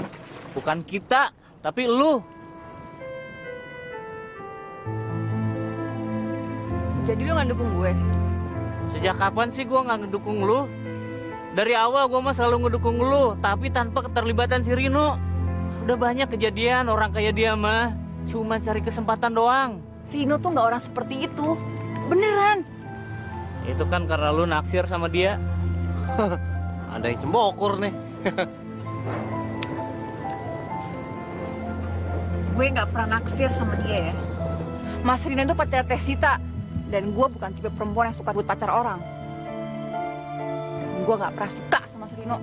Bukan kita, tapi lu. Jadi lu nggak dukung gue? Sejak kapan sih gua nggak ngedukung lu? Dari awal gua mah selalu ngedukung lu, tapi tanpa keterlibatan si Rino. Udah banyak kejadian orang kayak dia mah. Cuma cari kesempatan doang. Rino tuh nggak orang seperti itu. Beneran. Itu kan karena lu naksir sama dia. Ada yang cembokur nih. Gue nggak pernah naksir sama dia ya. Mas Rino itu pacar Tesita. Dan gue bukan tipe perempuan yang suka buat pacar orang. Gue nggak pernah suka sama Mas Rino.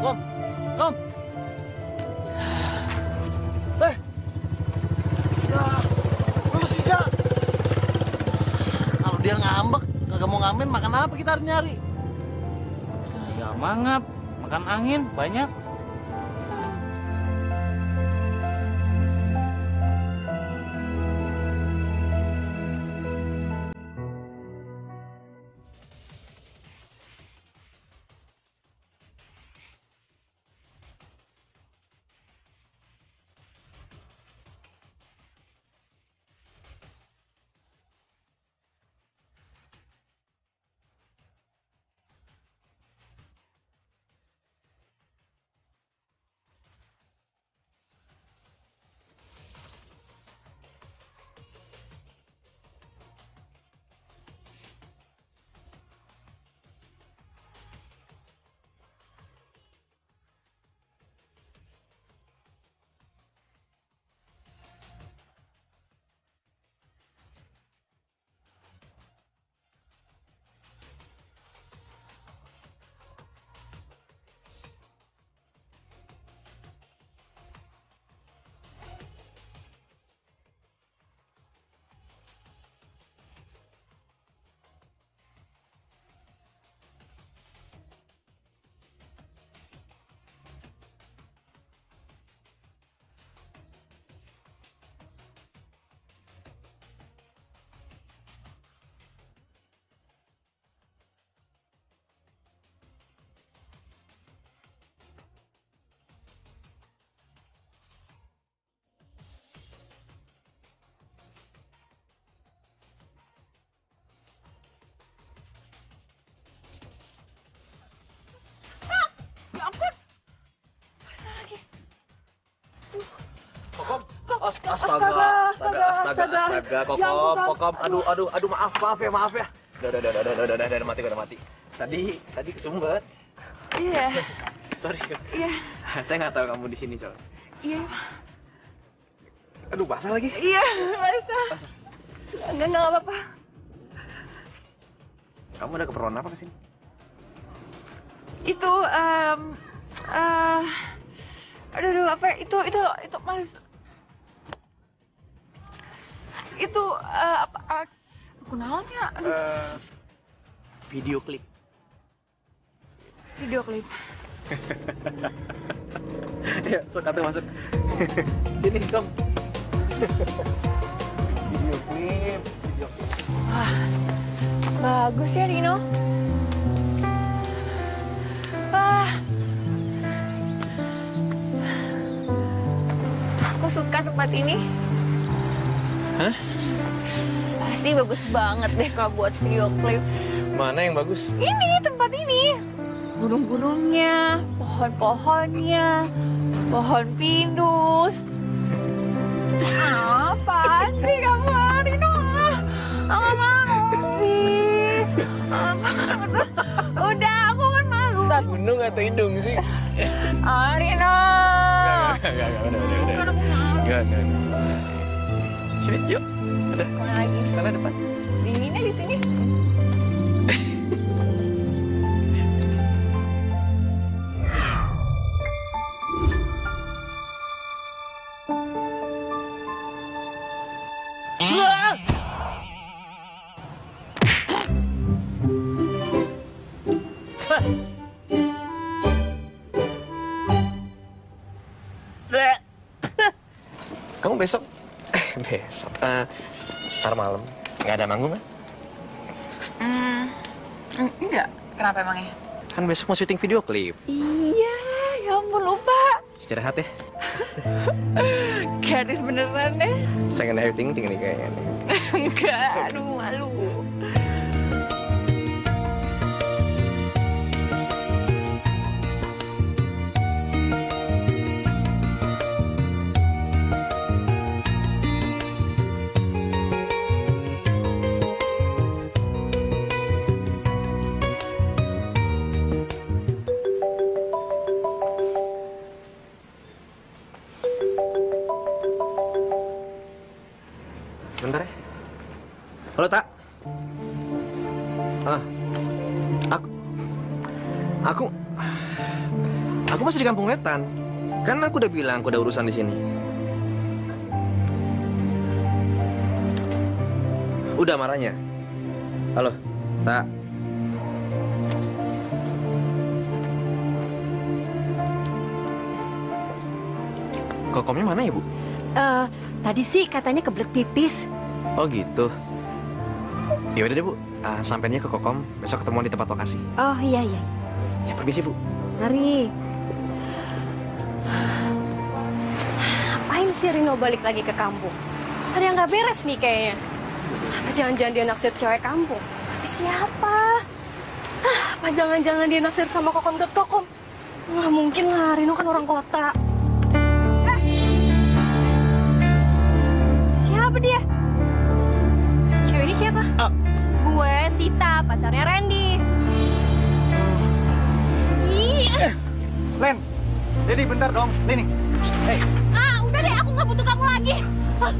Kom, kom. Eh, ya, lu sih Jak. Kalau dia ngambek, kagak mau ngamen, makan apa kita harus nyari? Ya mangap, makan angin banyak. Astaga, astaga, astaga, astaga, astaga, kokom, kokom, aduh, aduh, aduh, maaf, maaf ya, maaf ya. Udah, udah, udah, udah, udah, udah, udah, mati, udah mati. Tadi, tadi kesumbat. Iya. Sorry. Iya. Saya nggak tahu kamu di sini soalnya. Iya. Aduh, basah lagi. Iya, Marisa. Enggak, enggak apa-apa. Kamu ada keperluan apa ke sini? Itu, em, eh, aduh, aduh, apa ya? itu, itu, itu, Mas. Itu eh, apa? Uh, Kenalannya, aduh, Eh, video klip. video klip. ya, sok atau masuk. Sini, Kom. video klip, video klip. Bagus ya Rino. Wah. Aku suka tempat ini. Hah? Pasti bagus banget deh kalau buat video klip. Mana yang bagus? Ini tempat ini. Gunung-gunungnya, pohon-pohonnya, pohon pinus. Apa sih kamu, Rino? Aku mau. Udah, aku kan malu. Gunung atau hidung sih? Ah, Rino. Enggak, enggak, enggak, udah, udah, udah. Enggak, enggak, enggak. Sini, yuk. Ada. Mana lagi? Sana depan. Dinginnya di sini. Kamu besok? besok? Eh, ntar malam. Nggak ada manggung kan? Hmm, enggak. Kenapa emangnya? Kan besok mau syuting video klip. Iya, ya ampun lupa. Istirahat ya. Gadis beneran deh. Second everything tinggal nih kayaknya. nih. Enggak, aduh malu. Kampung Wetan. Kan aku udah bilang aku ada urusan di sini. Udah marahnya. Halo, Tak. Kokomnya mana ya, Bu? Eh, tadi sih katanya kebelet pipis. Oh gitu. Ya udah deh bu, Ah, sampainya ke Kokom, besok ketemuan di tempat lokasi. Oh iya iya. Ya permisi bu. Mari. Sih Rino balik lagi ke kampung? Ada yang nggak beres nih kayaknya. Apa jangan-jangan dia naksir cewek kampung? Tapi siapa? Hah, Apa jangan-jangan dia naksir sama kokom.kokom? Nggak mungkin lah, Rino kan orang kota. Eh. Siapa dia? Cewek ini siapa? Gue Sita, pacarnya Randy. Ih, Len, Leni bentar dong. Hei, Ah,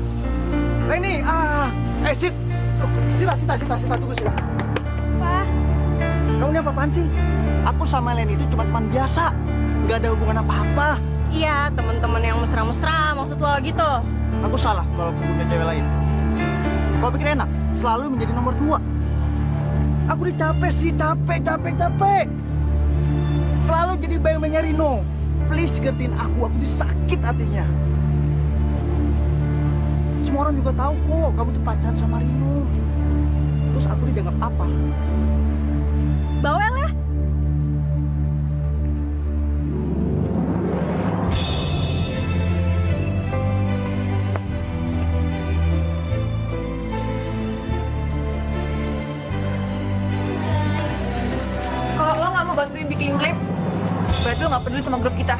Leni, ah, eh Sit, Sita, Sita, Sita, Sita, tunggu Sita. apa? Kamu ini apa-apaan sih? Aku sama Leni itu cuma teman biasa, nggak ada hubungan apa-apa. Iya, teman-teman yang mesra-mesra, maksud lo gitu. Aku salah kalau aku punya cewek lain. Kalau pikir enak, selalu menjadi nomor dua. Aku udah capek sih, capek, capek, capek. Selalu jadi bayangnya Rino. Please gertiin aku, aku ini sakit hatinya. Semua orang juga tahu kok, kamu tuh pacaran sama Rino. Terus aku dianggap apa? Bawel ya? Kalau lo nggak mau bantuin bikin klip, berarti lo nggak peduli sama grup kita.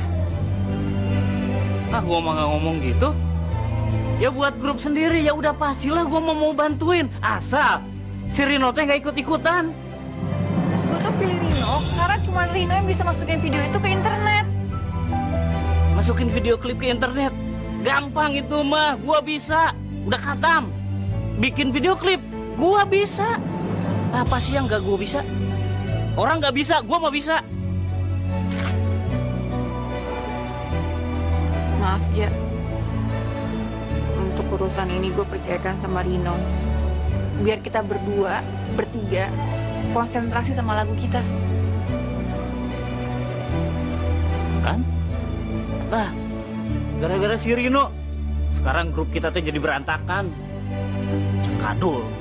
Ah, gua mah nggak ngomong gitu. Buat grup sendiri, ya udah pastilah gua mau mau bantuin. Asal si Rino teh nggak ikut-ikutan. Gue tuh pilih Rino karena cuma Rino yang bisa masukin video itu ke internet. Masukin video klip ke internet. Gampang itu mah, gua bisa. Udah katam. Bikin video klip, gua bisa. Apa sih yang nggak gua bisa? Orang nggak bisa, gua mah bisa. Maaf ya. Urusan ini gue percayakan sama Rino. Biar kita berdua, bertiga, konsentrasi sama lagu kita. Kan? Nah, gara-gara si Rino, sekarang grup kita tuh jadi berantakan. Cekadul.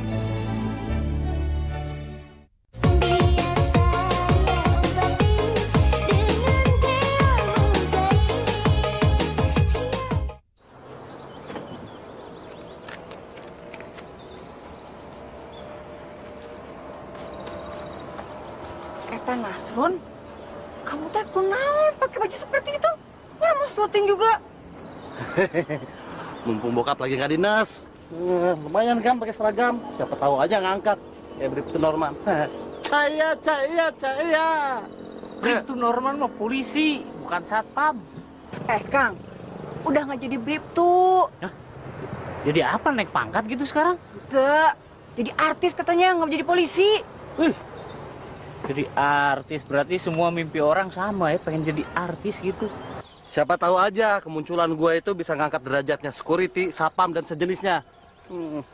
Mumpung bokap lagi nggak dinas. Eh, lumayan kan pakai seragam. Siapa tahu aja ngangkat. Kayak Bribtu Norman. Caya, caya, caya. Itu Norman mah polisi, bukan satpam. Eh Kang, udah nggak jadi brip tuh. Jadi apa naik pangkat gitu sekarang? Tuh, jadi artis katanya nggak jadi polisi. Wih, jadi artis berarti semua mimpi orang sama ya, pengen jadi artis gitu. Siapa tahu aja kemunculan gue itu bisa ngangkat derajatnya security, sapam dan sejenisnya. Hmm.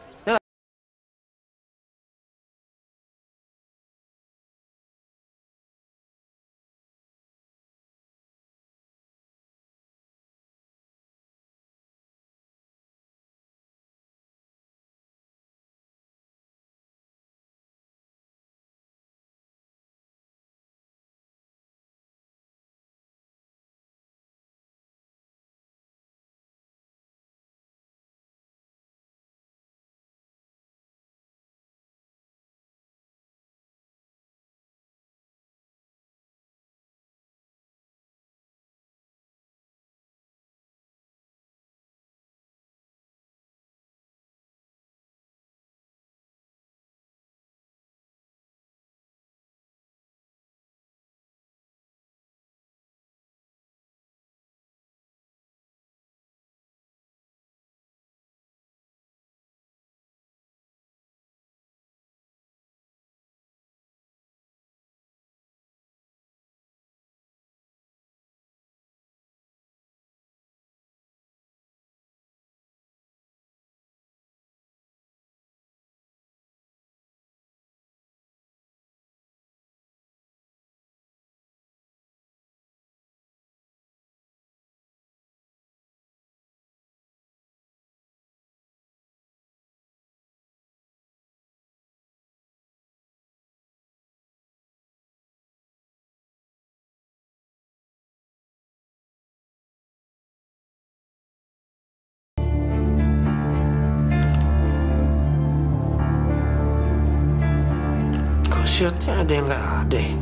Ya. Shotnya ada yang nggak ada ya?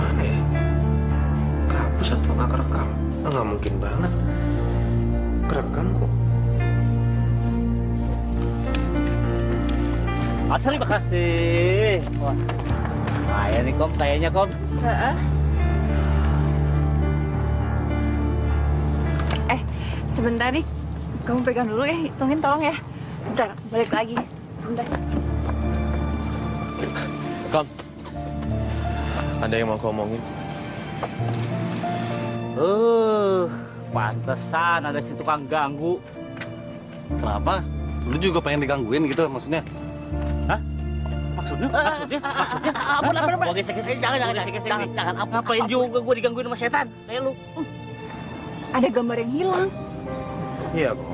Mana ya? Kehapus atau nggak kerekam? Ah, nggak mungkin banget. Kerekam kok. Asal terima kasih. Wah, kaya nih kom, kayaknya kom. Heeh. Eh, sebentar nih. Kamu pegang dulu ya, hitungin tolong ya. Bentar, balik lagi. Sebentar. Ada yang mau kau omongin? Uh, pantesan ada si tukang ganggu. Kenapa? Lu juga pengen digangguin gitu maksudnya? Hah? Maksudnya? Maksudnya? Maksudnya? ampun, ampun, ampun. Gua gesek-gesek. Eh, jangan, jangan, jangan, jangan. Ngapain juga gua digangguin sama setan? Kayak lu. Ada gambar yang hilang. Iya kok.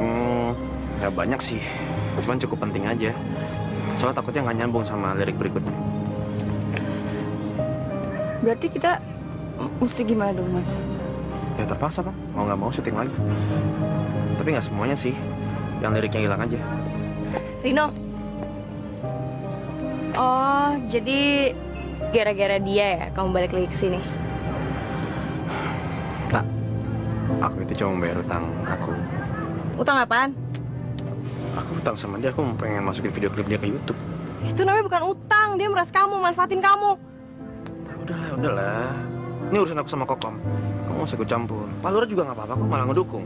Hmm, ya banyak sih. Cuman cukup penting aja. Soalnya takutnya nggak nyambung sama lirik berikutnya. Berarti kita mesti gimana dong, Mas? Ya terpaksa kan, mau nggak mau syuting lagi. Tapi nggak semuanya sih. Yang liriknya hilang aja. Rino. Oh, jadi gara-gara dia ya kamu balik lagi ke sini. Tak. Aku itu cuma bayar utang aku. Utang apaan? Aku utang sama dia, aku pengen masukin video klip dia ke YouTube. Itu namanya bukan utang, dia meras kamu, manfaatin kamu. Udahlah. Ini urusan aku sama Kokom. Kamu nggak usah ikut campur. Pak Lurah juga nggak apa-apa, kok malah ngedukung.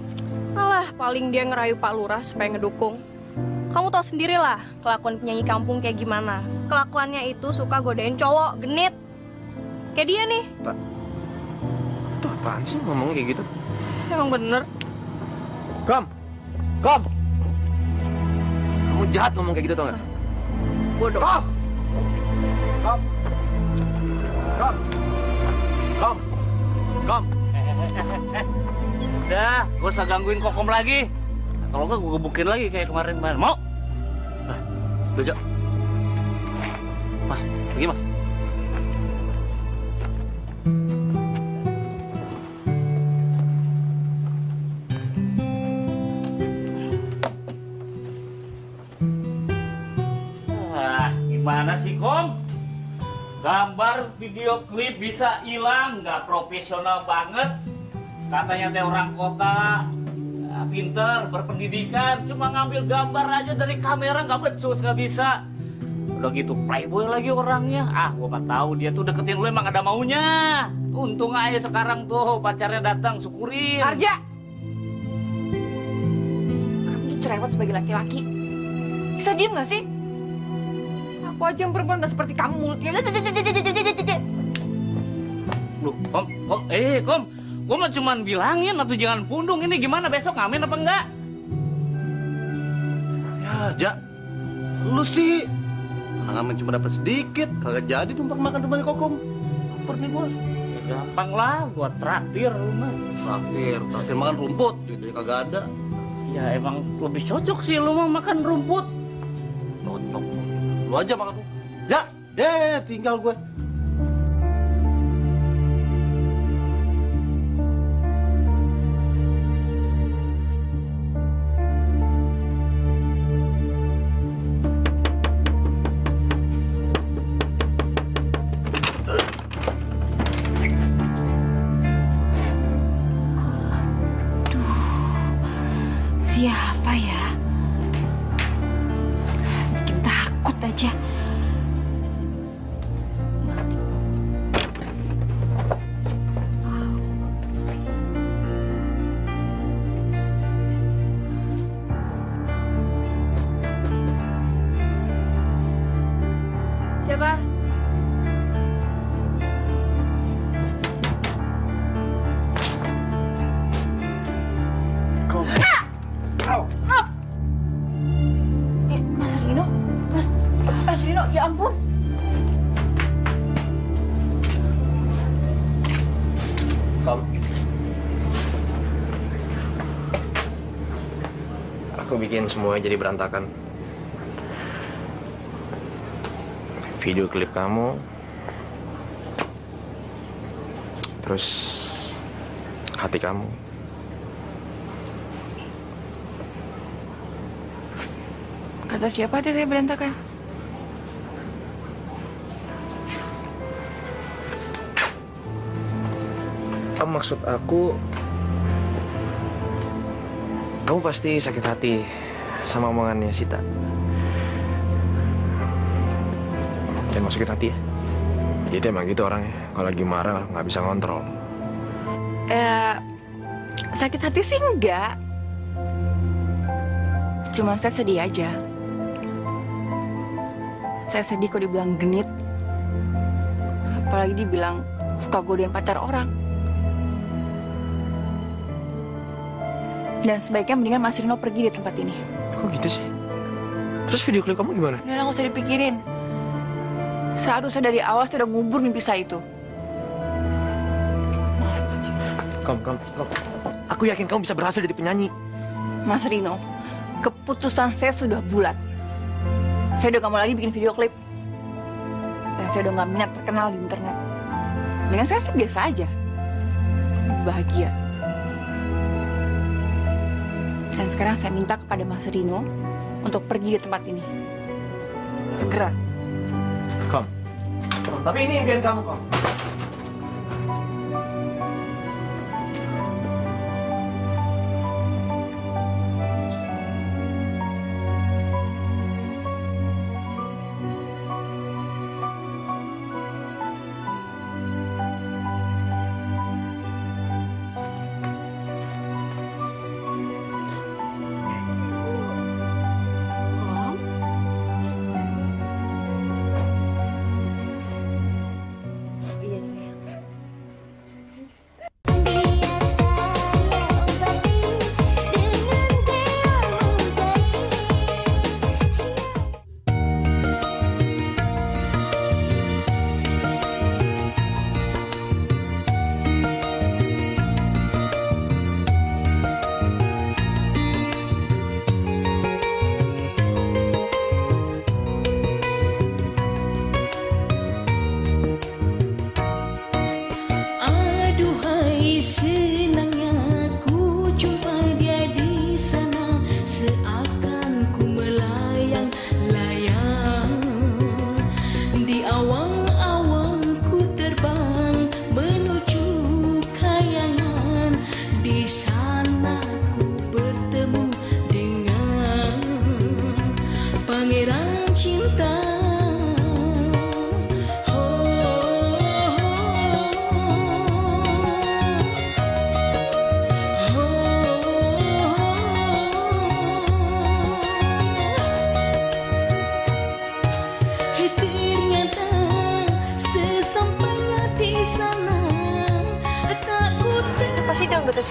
Alah, paling dia ngerayu Pak Lurah supaya ngedukung. Kamu tahu sendiri lah kelakuan penyanyi kampung kayak gimana. Kelakuannya itu suka godain cowok, genit. Kayak dia nih, Itu apaan sih ngomongnya kayak gitu? emang bener. Kom, Kom! Kamu jahat ngomong kayak gitu tau gak? Bodoh. Kom! Kom! Kom! Kom! Kom! Udah, gak usah gangguin kokom lagi. Kalau enggak gue gebukin lagi kayak kemarin-kemarin. Mau? Udah, Jak. Mas, pergi mas. Gambar video klip bisa hilang, nggak profesional banget. Katanya teh orang kota, ya, pinter, berpendidikan, cuma ngambil gambar aja dari kamera nggak becus, nggak bisa. Udah gitu playboy lagi orangnya. Ah, gua mah tahu dia tuh deketin lu emang ada maunya. Untung aja sekarang tuh pacarnya datang, syukurin. Arja! Kamu cerewet sebagai laki-laki. Bisa diem gak sih? Aku aja yang perempuan gak seperti kamu mulutnya. Loh, kom, kom, eh, kom, gua mah cuman bilangin atau jangan pundung ini gimana besok ngamen apa enggak? Ya, Jak. Lu sih ngamen cuma dapat sedikit, kagak jadi numpang makan rumahnya kokom. Pergi gua. Ya, gampang lah, gua traktir rumah. Traktir, traktir makan rumput, gitu kagak ada. Ya emang lebih cocok sih lu mau makan rumput. Cocok. Lu aja makan rumput. Ya, deh tinggal gue. Semuanya jadi berantakan. Video klip kamu. Terus hati kamu. Kata siapa tadi saya berantakan? Ah, maksud aku kamu pasti sakit hati sama omongannya Sita. Jangan masukin hati ya. Dia tuh emang gitu orangnya. Kalau lagi marah nggak bisa ngontrol. Eh, sakit hati sih enggak. Cuma saya sedih aja. Saya sedih kok dibilang genit. Apalagi dibilang suka godain pacar orang. Dan sebaiknya mendingan Mas Rino pergi di tempat ini. Kok gitu sih? Terus video klip kamu gimana? Udah nggak usah dipikirin. Seharusnya dari awal saya udah ngubur mimpi saya itu. Kom, kom, kom. Aku yakin kamu bisa berhasil jadi penyanyi. Mas Rino, keputusan saya sudah bulat. Saya udah gak mau lagi bikin video klip. Dan saya udah gak minat terkenal di internet. Dengan saya sih biasa aja. Bahagia. Dan sekarang saya minta kepada Mas Rino untuk pergi di tempat ini. Segera. Kom. Tapi ini impian kamu, Kom.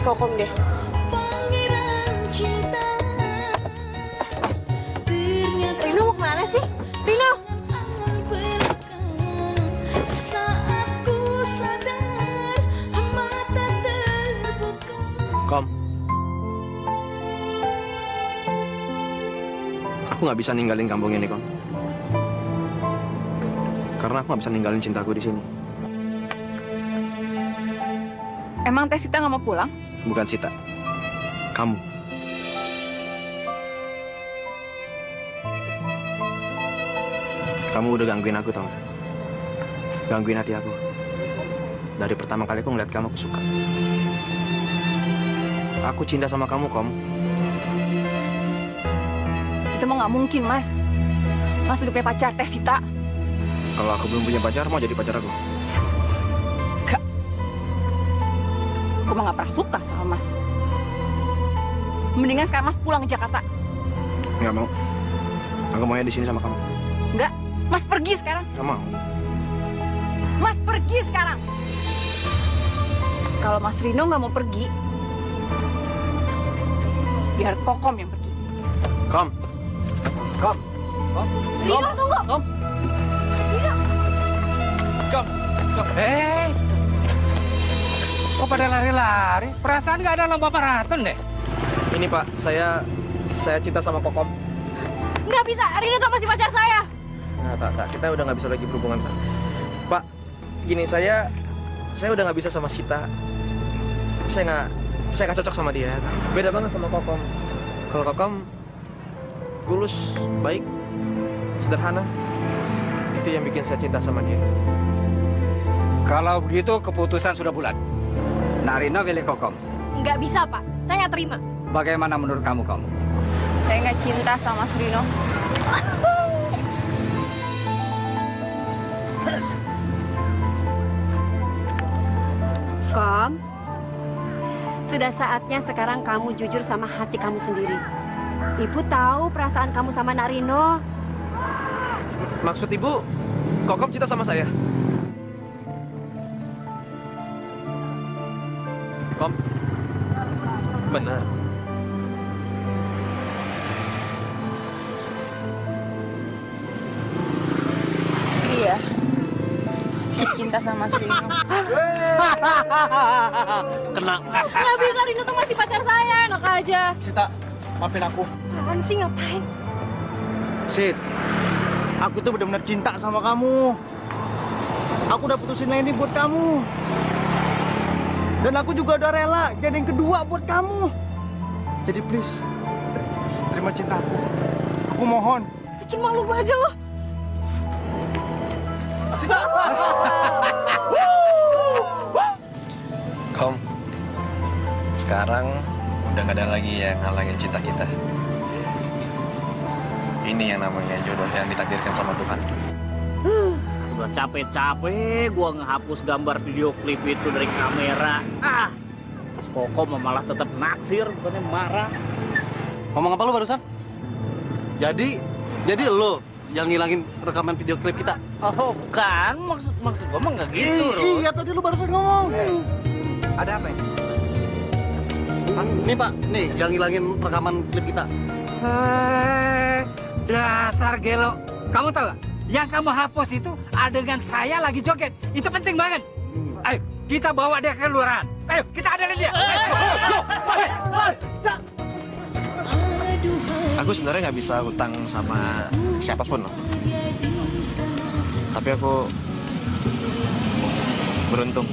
Kokom deh. Rino mau ke mana sih? Rino! Kom. Aku nggak bisa ninggalin kampung ini, Kom. Karena aku nggak bisa ninggalin cintaku di sini. Emang Teh Sita nggak mau pulang? Bukan Sita. Kamu. Kamu udah gangguin aku, tau nggak? Gangguin hati aku. Dari pertama kali aku ngeliat kamu, aku suka. Aku cinta sama kamu, Kom. Itu mah nggak mungkin, Mas. Mas udah punya pacar Teh Sita. Kalau aku belum punya pacar, mau jadi pacar aku. Aku mah nggak pernah suka sama Mas. Mendingan sekarang Mas pulang ke Jakarta. Nggak mau. Aku maunya di sini sama kamu. Enggak, Mas pergi sekarang. Nggak mau. Mas pergi sekarang. Kalau Mas Rino nggak mau pergi, biar Kokom yang pergi. Kom. Kom. Kom. Rino, tunggu! Kom. Rino! Kom. Kom. Hei! Kok pada lari-lari? Perasaan nggak ada lomba maraton deh. Ini Pak, saya saya cinta sama Kokom. Nggak bisa, Rino tuh masih pacar saya. Nah, tak, tak, kita udah nggak bisa lagi berhubungan Pak. Pak, gini saya saya udah nggak bisa sama Sita. Saya nggak saya nggak cocok sama dia. Beda banget sama Kokom. Kalau Kokom tulus, baik, sederhana. Itu yang bikin saya cinta sama dia. Kalau begitu keputusan sudah bulat. Narina pilih Kokom. Nggak bisa, Pak. Saya nggak terima. Bagaimana menurut kamu, kamu? Saya nggak cinta sama Mas Rino. Kom, sudah saatnya sekarang kamu jujur sama hati kamu sendiri. Ibu tahu perasaan kamu sama Narino. Maksud ibu, Kokom cinta sama saya? Benar. Iya. Saya cinta sama Mas Rino. Kena. Nggak bisa, Rino tuh masih pacar saya. Enak aja. Sita, maafin aku. Apaan sih ngapain? Sid, aku tuh benar-benar cinta sama kamu. Aku udah putusin ini buat kamu. Dan aku juga udah rela jadi yang kedua buat kamu. Jadi please, terima cintaku. Aku mohon. Bikin malu gue aja loh. Sita! Kom, sekarang udah gak ada lagi yang ngalangin cinta kita. Ini yang namanya jodoh yang ditakdirkan sama Tuhan. Udah capek-capek gua ngehapus gambar video klip itu dari kamera. Ah, Koko mah malah tetap naksir, bukannya marah. Ngomong apa lu barusan? Jadi, jadi lo yang ngilangin rekaman video klip kita? Oh, bukan. Maksud maksud gua mah nggak gitu, Ih. Iya, tadi lu barusan ngomong. Ada apa ini? Nih Pak, nih yang ngilangin rekaman klip kita. Hei, dasar gelo. Kamu tahu gak? Yang kamu hapus itu adegan saya lagi joget. Itu penting banget. Ayo, kita bawa dia ke luaran. Ayo, kita adalin dia. Aku sebenarnya nggak bisa utang sama siapa pun loh. Tapi aku beruntung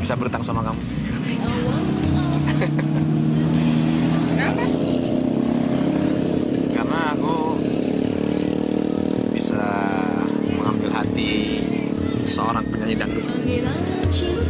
bisa berutang sama kamu. Karena aku bisa mengambil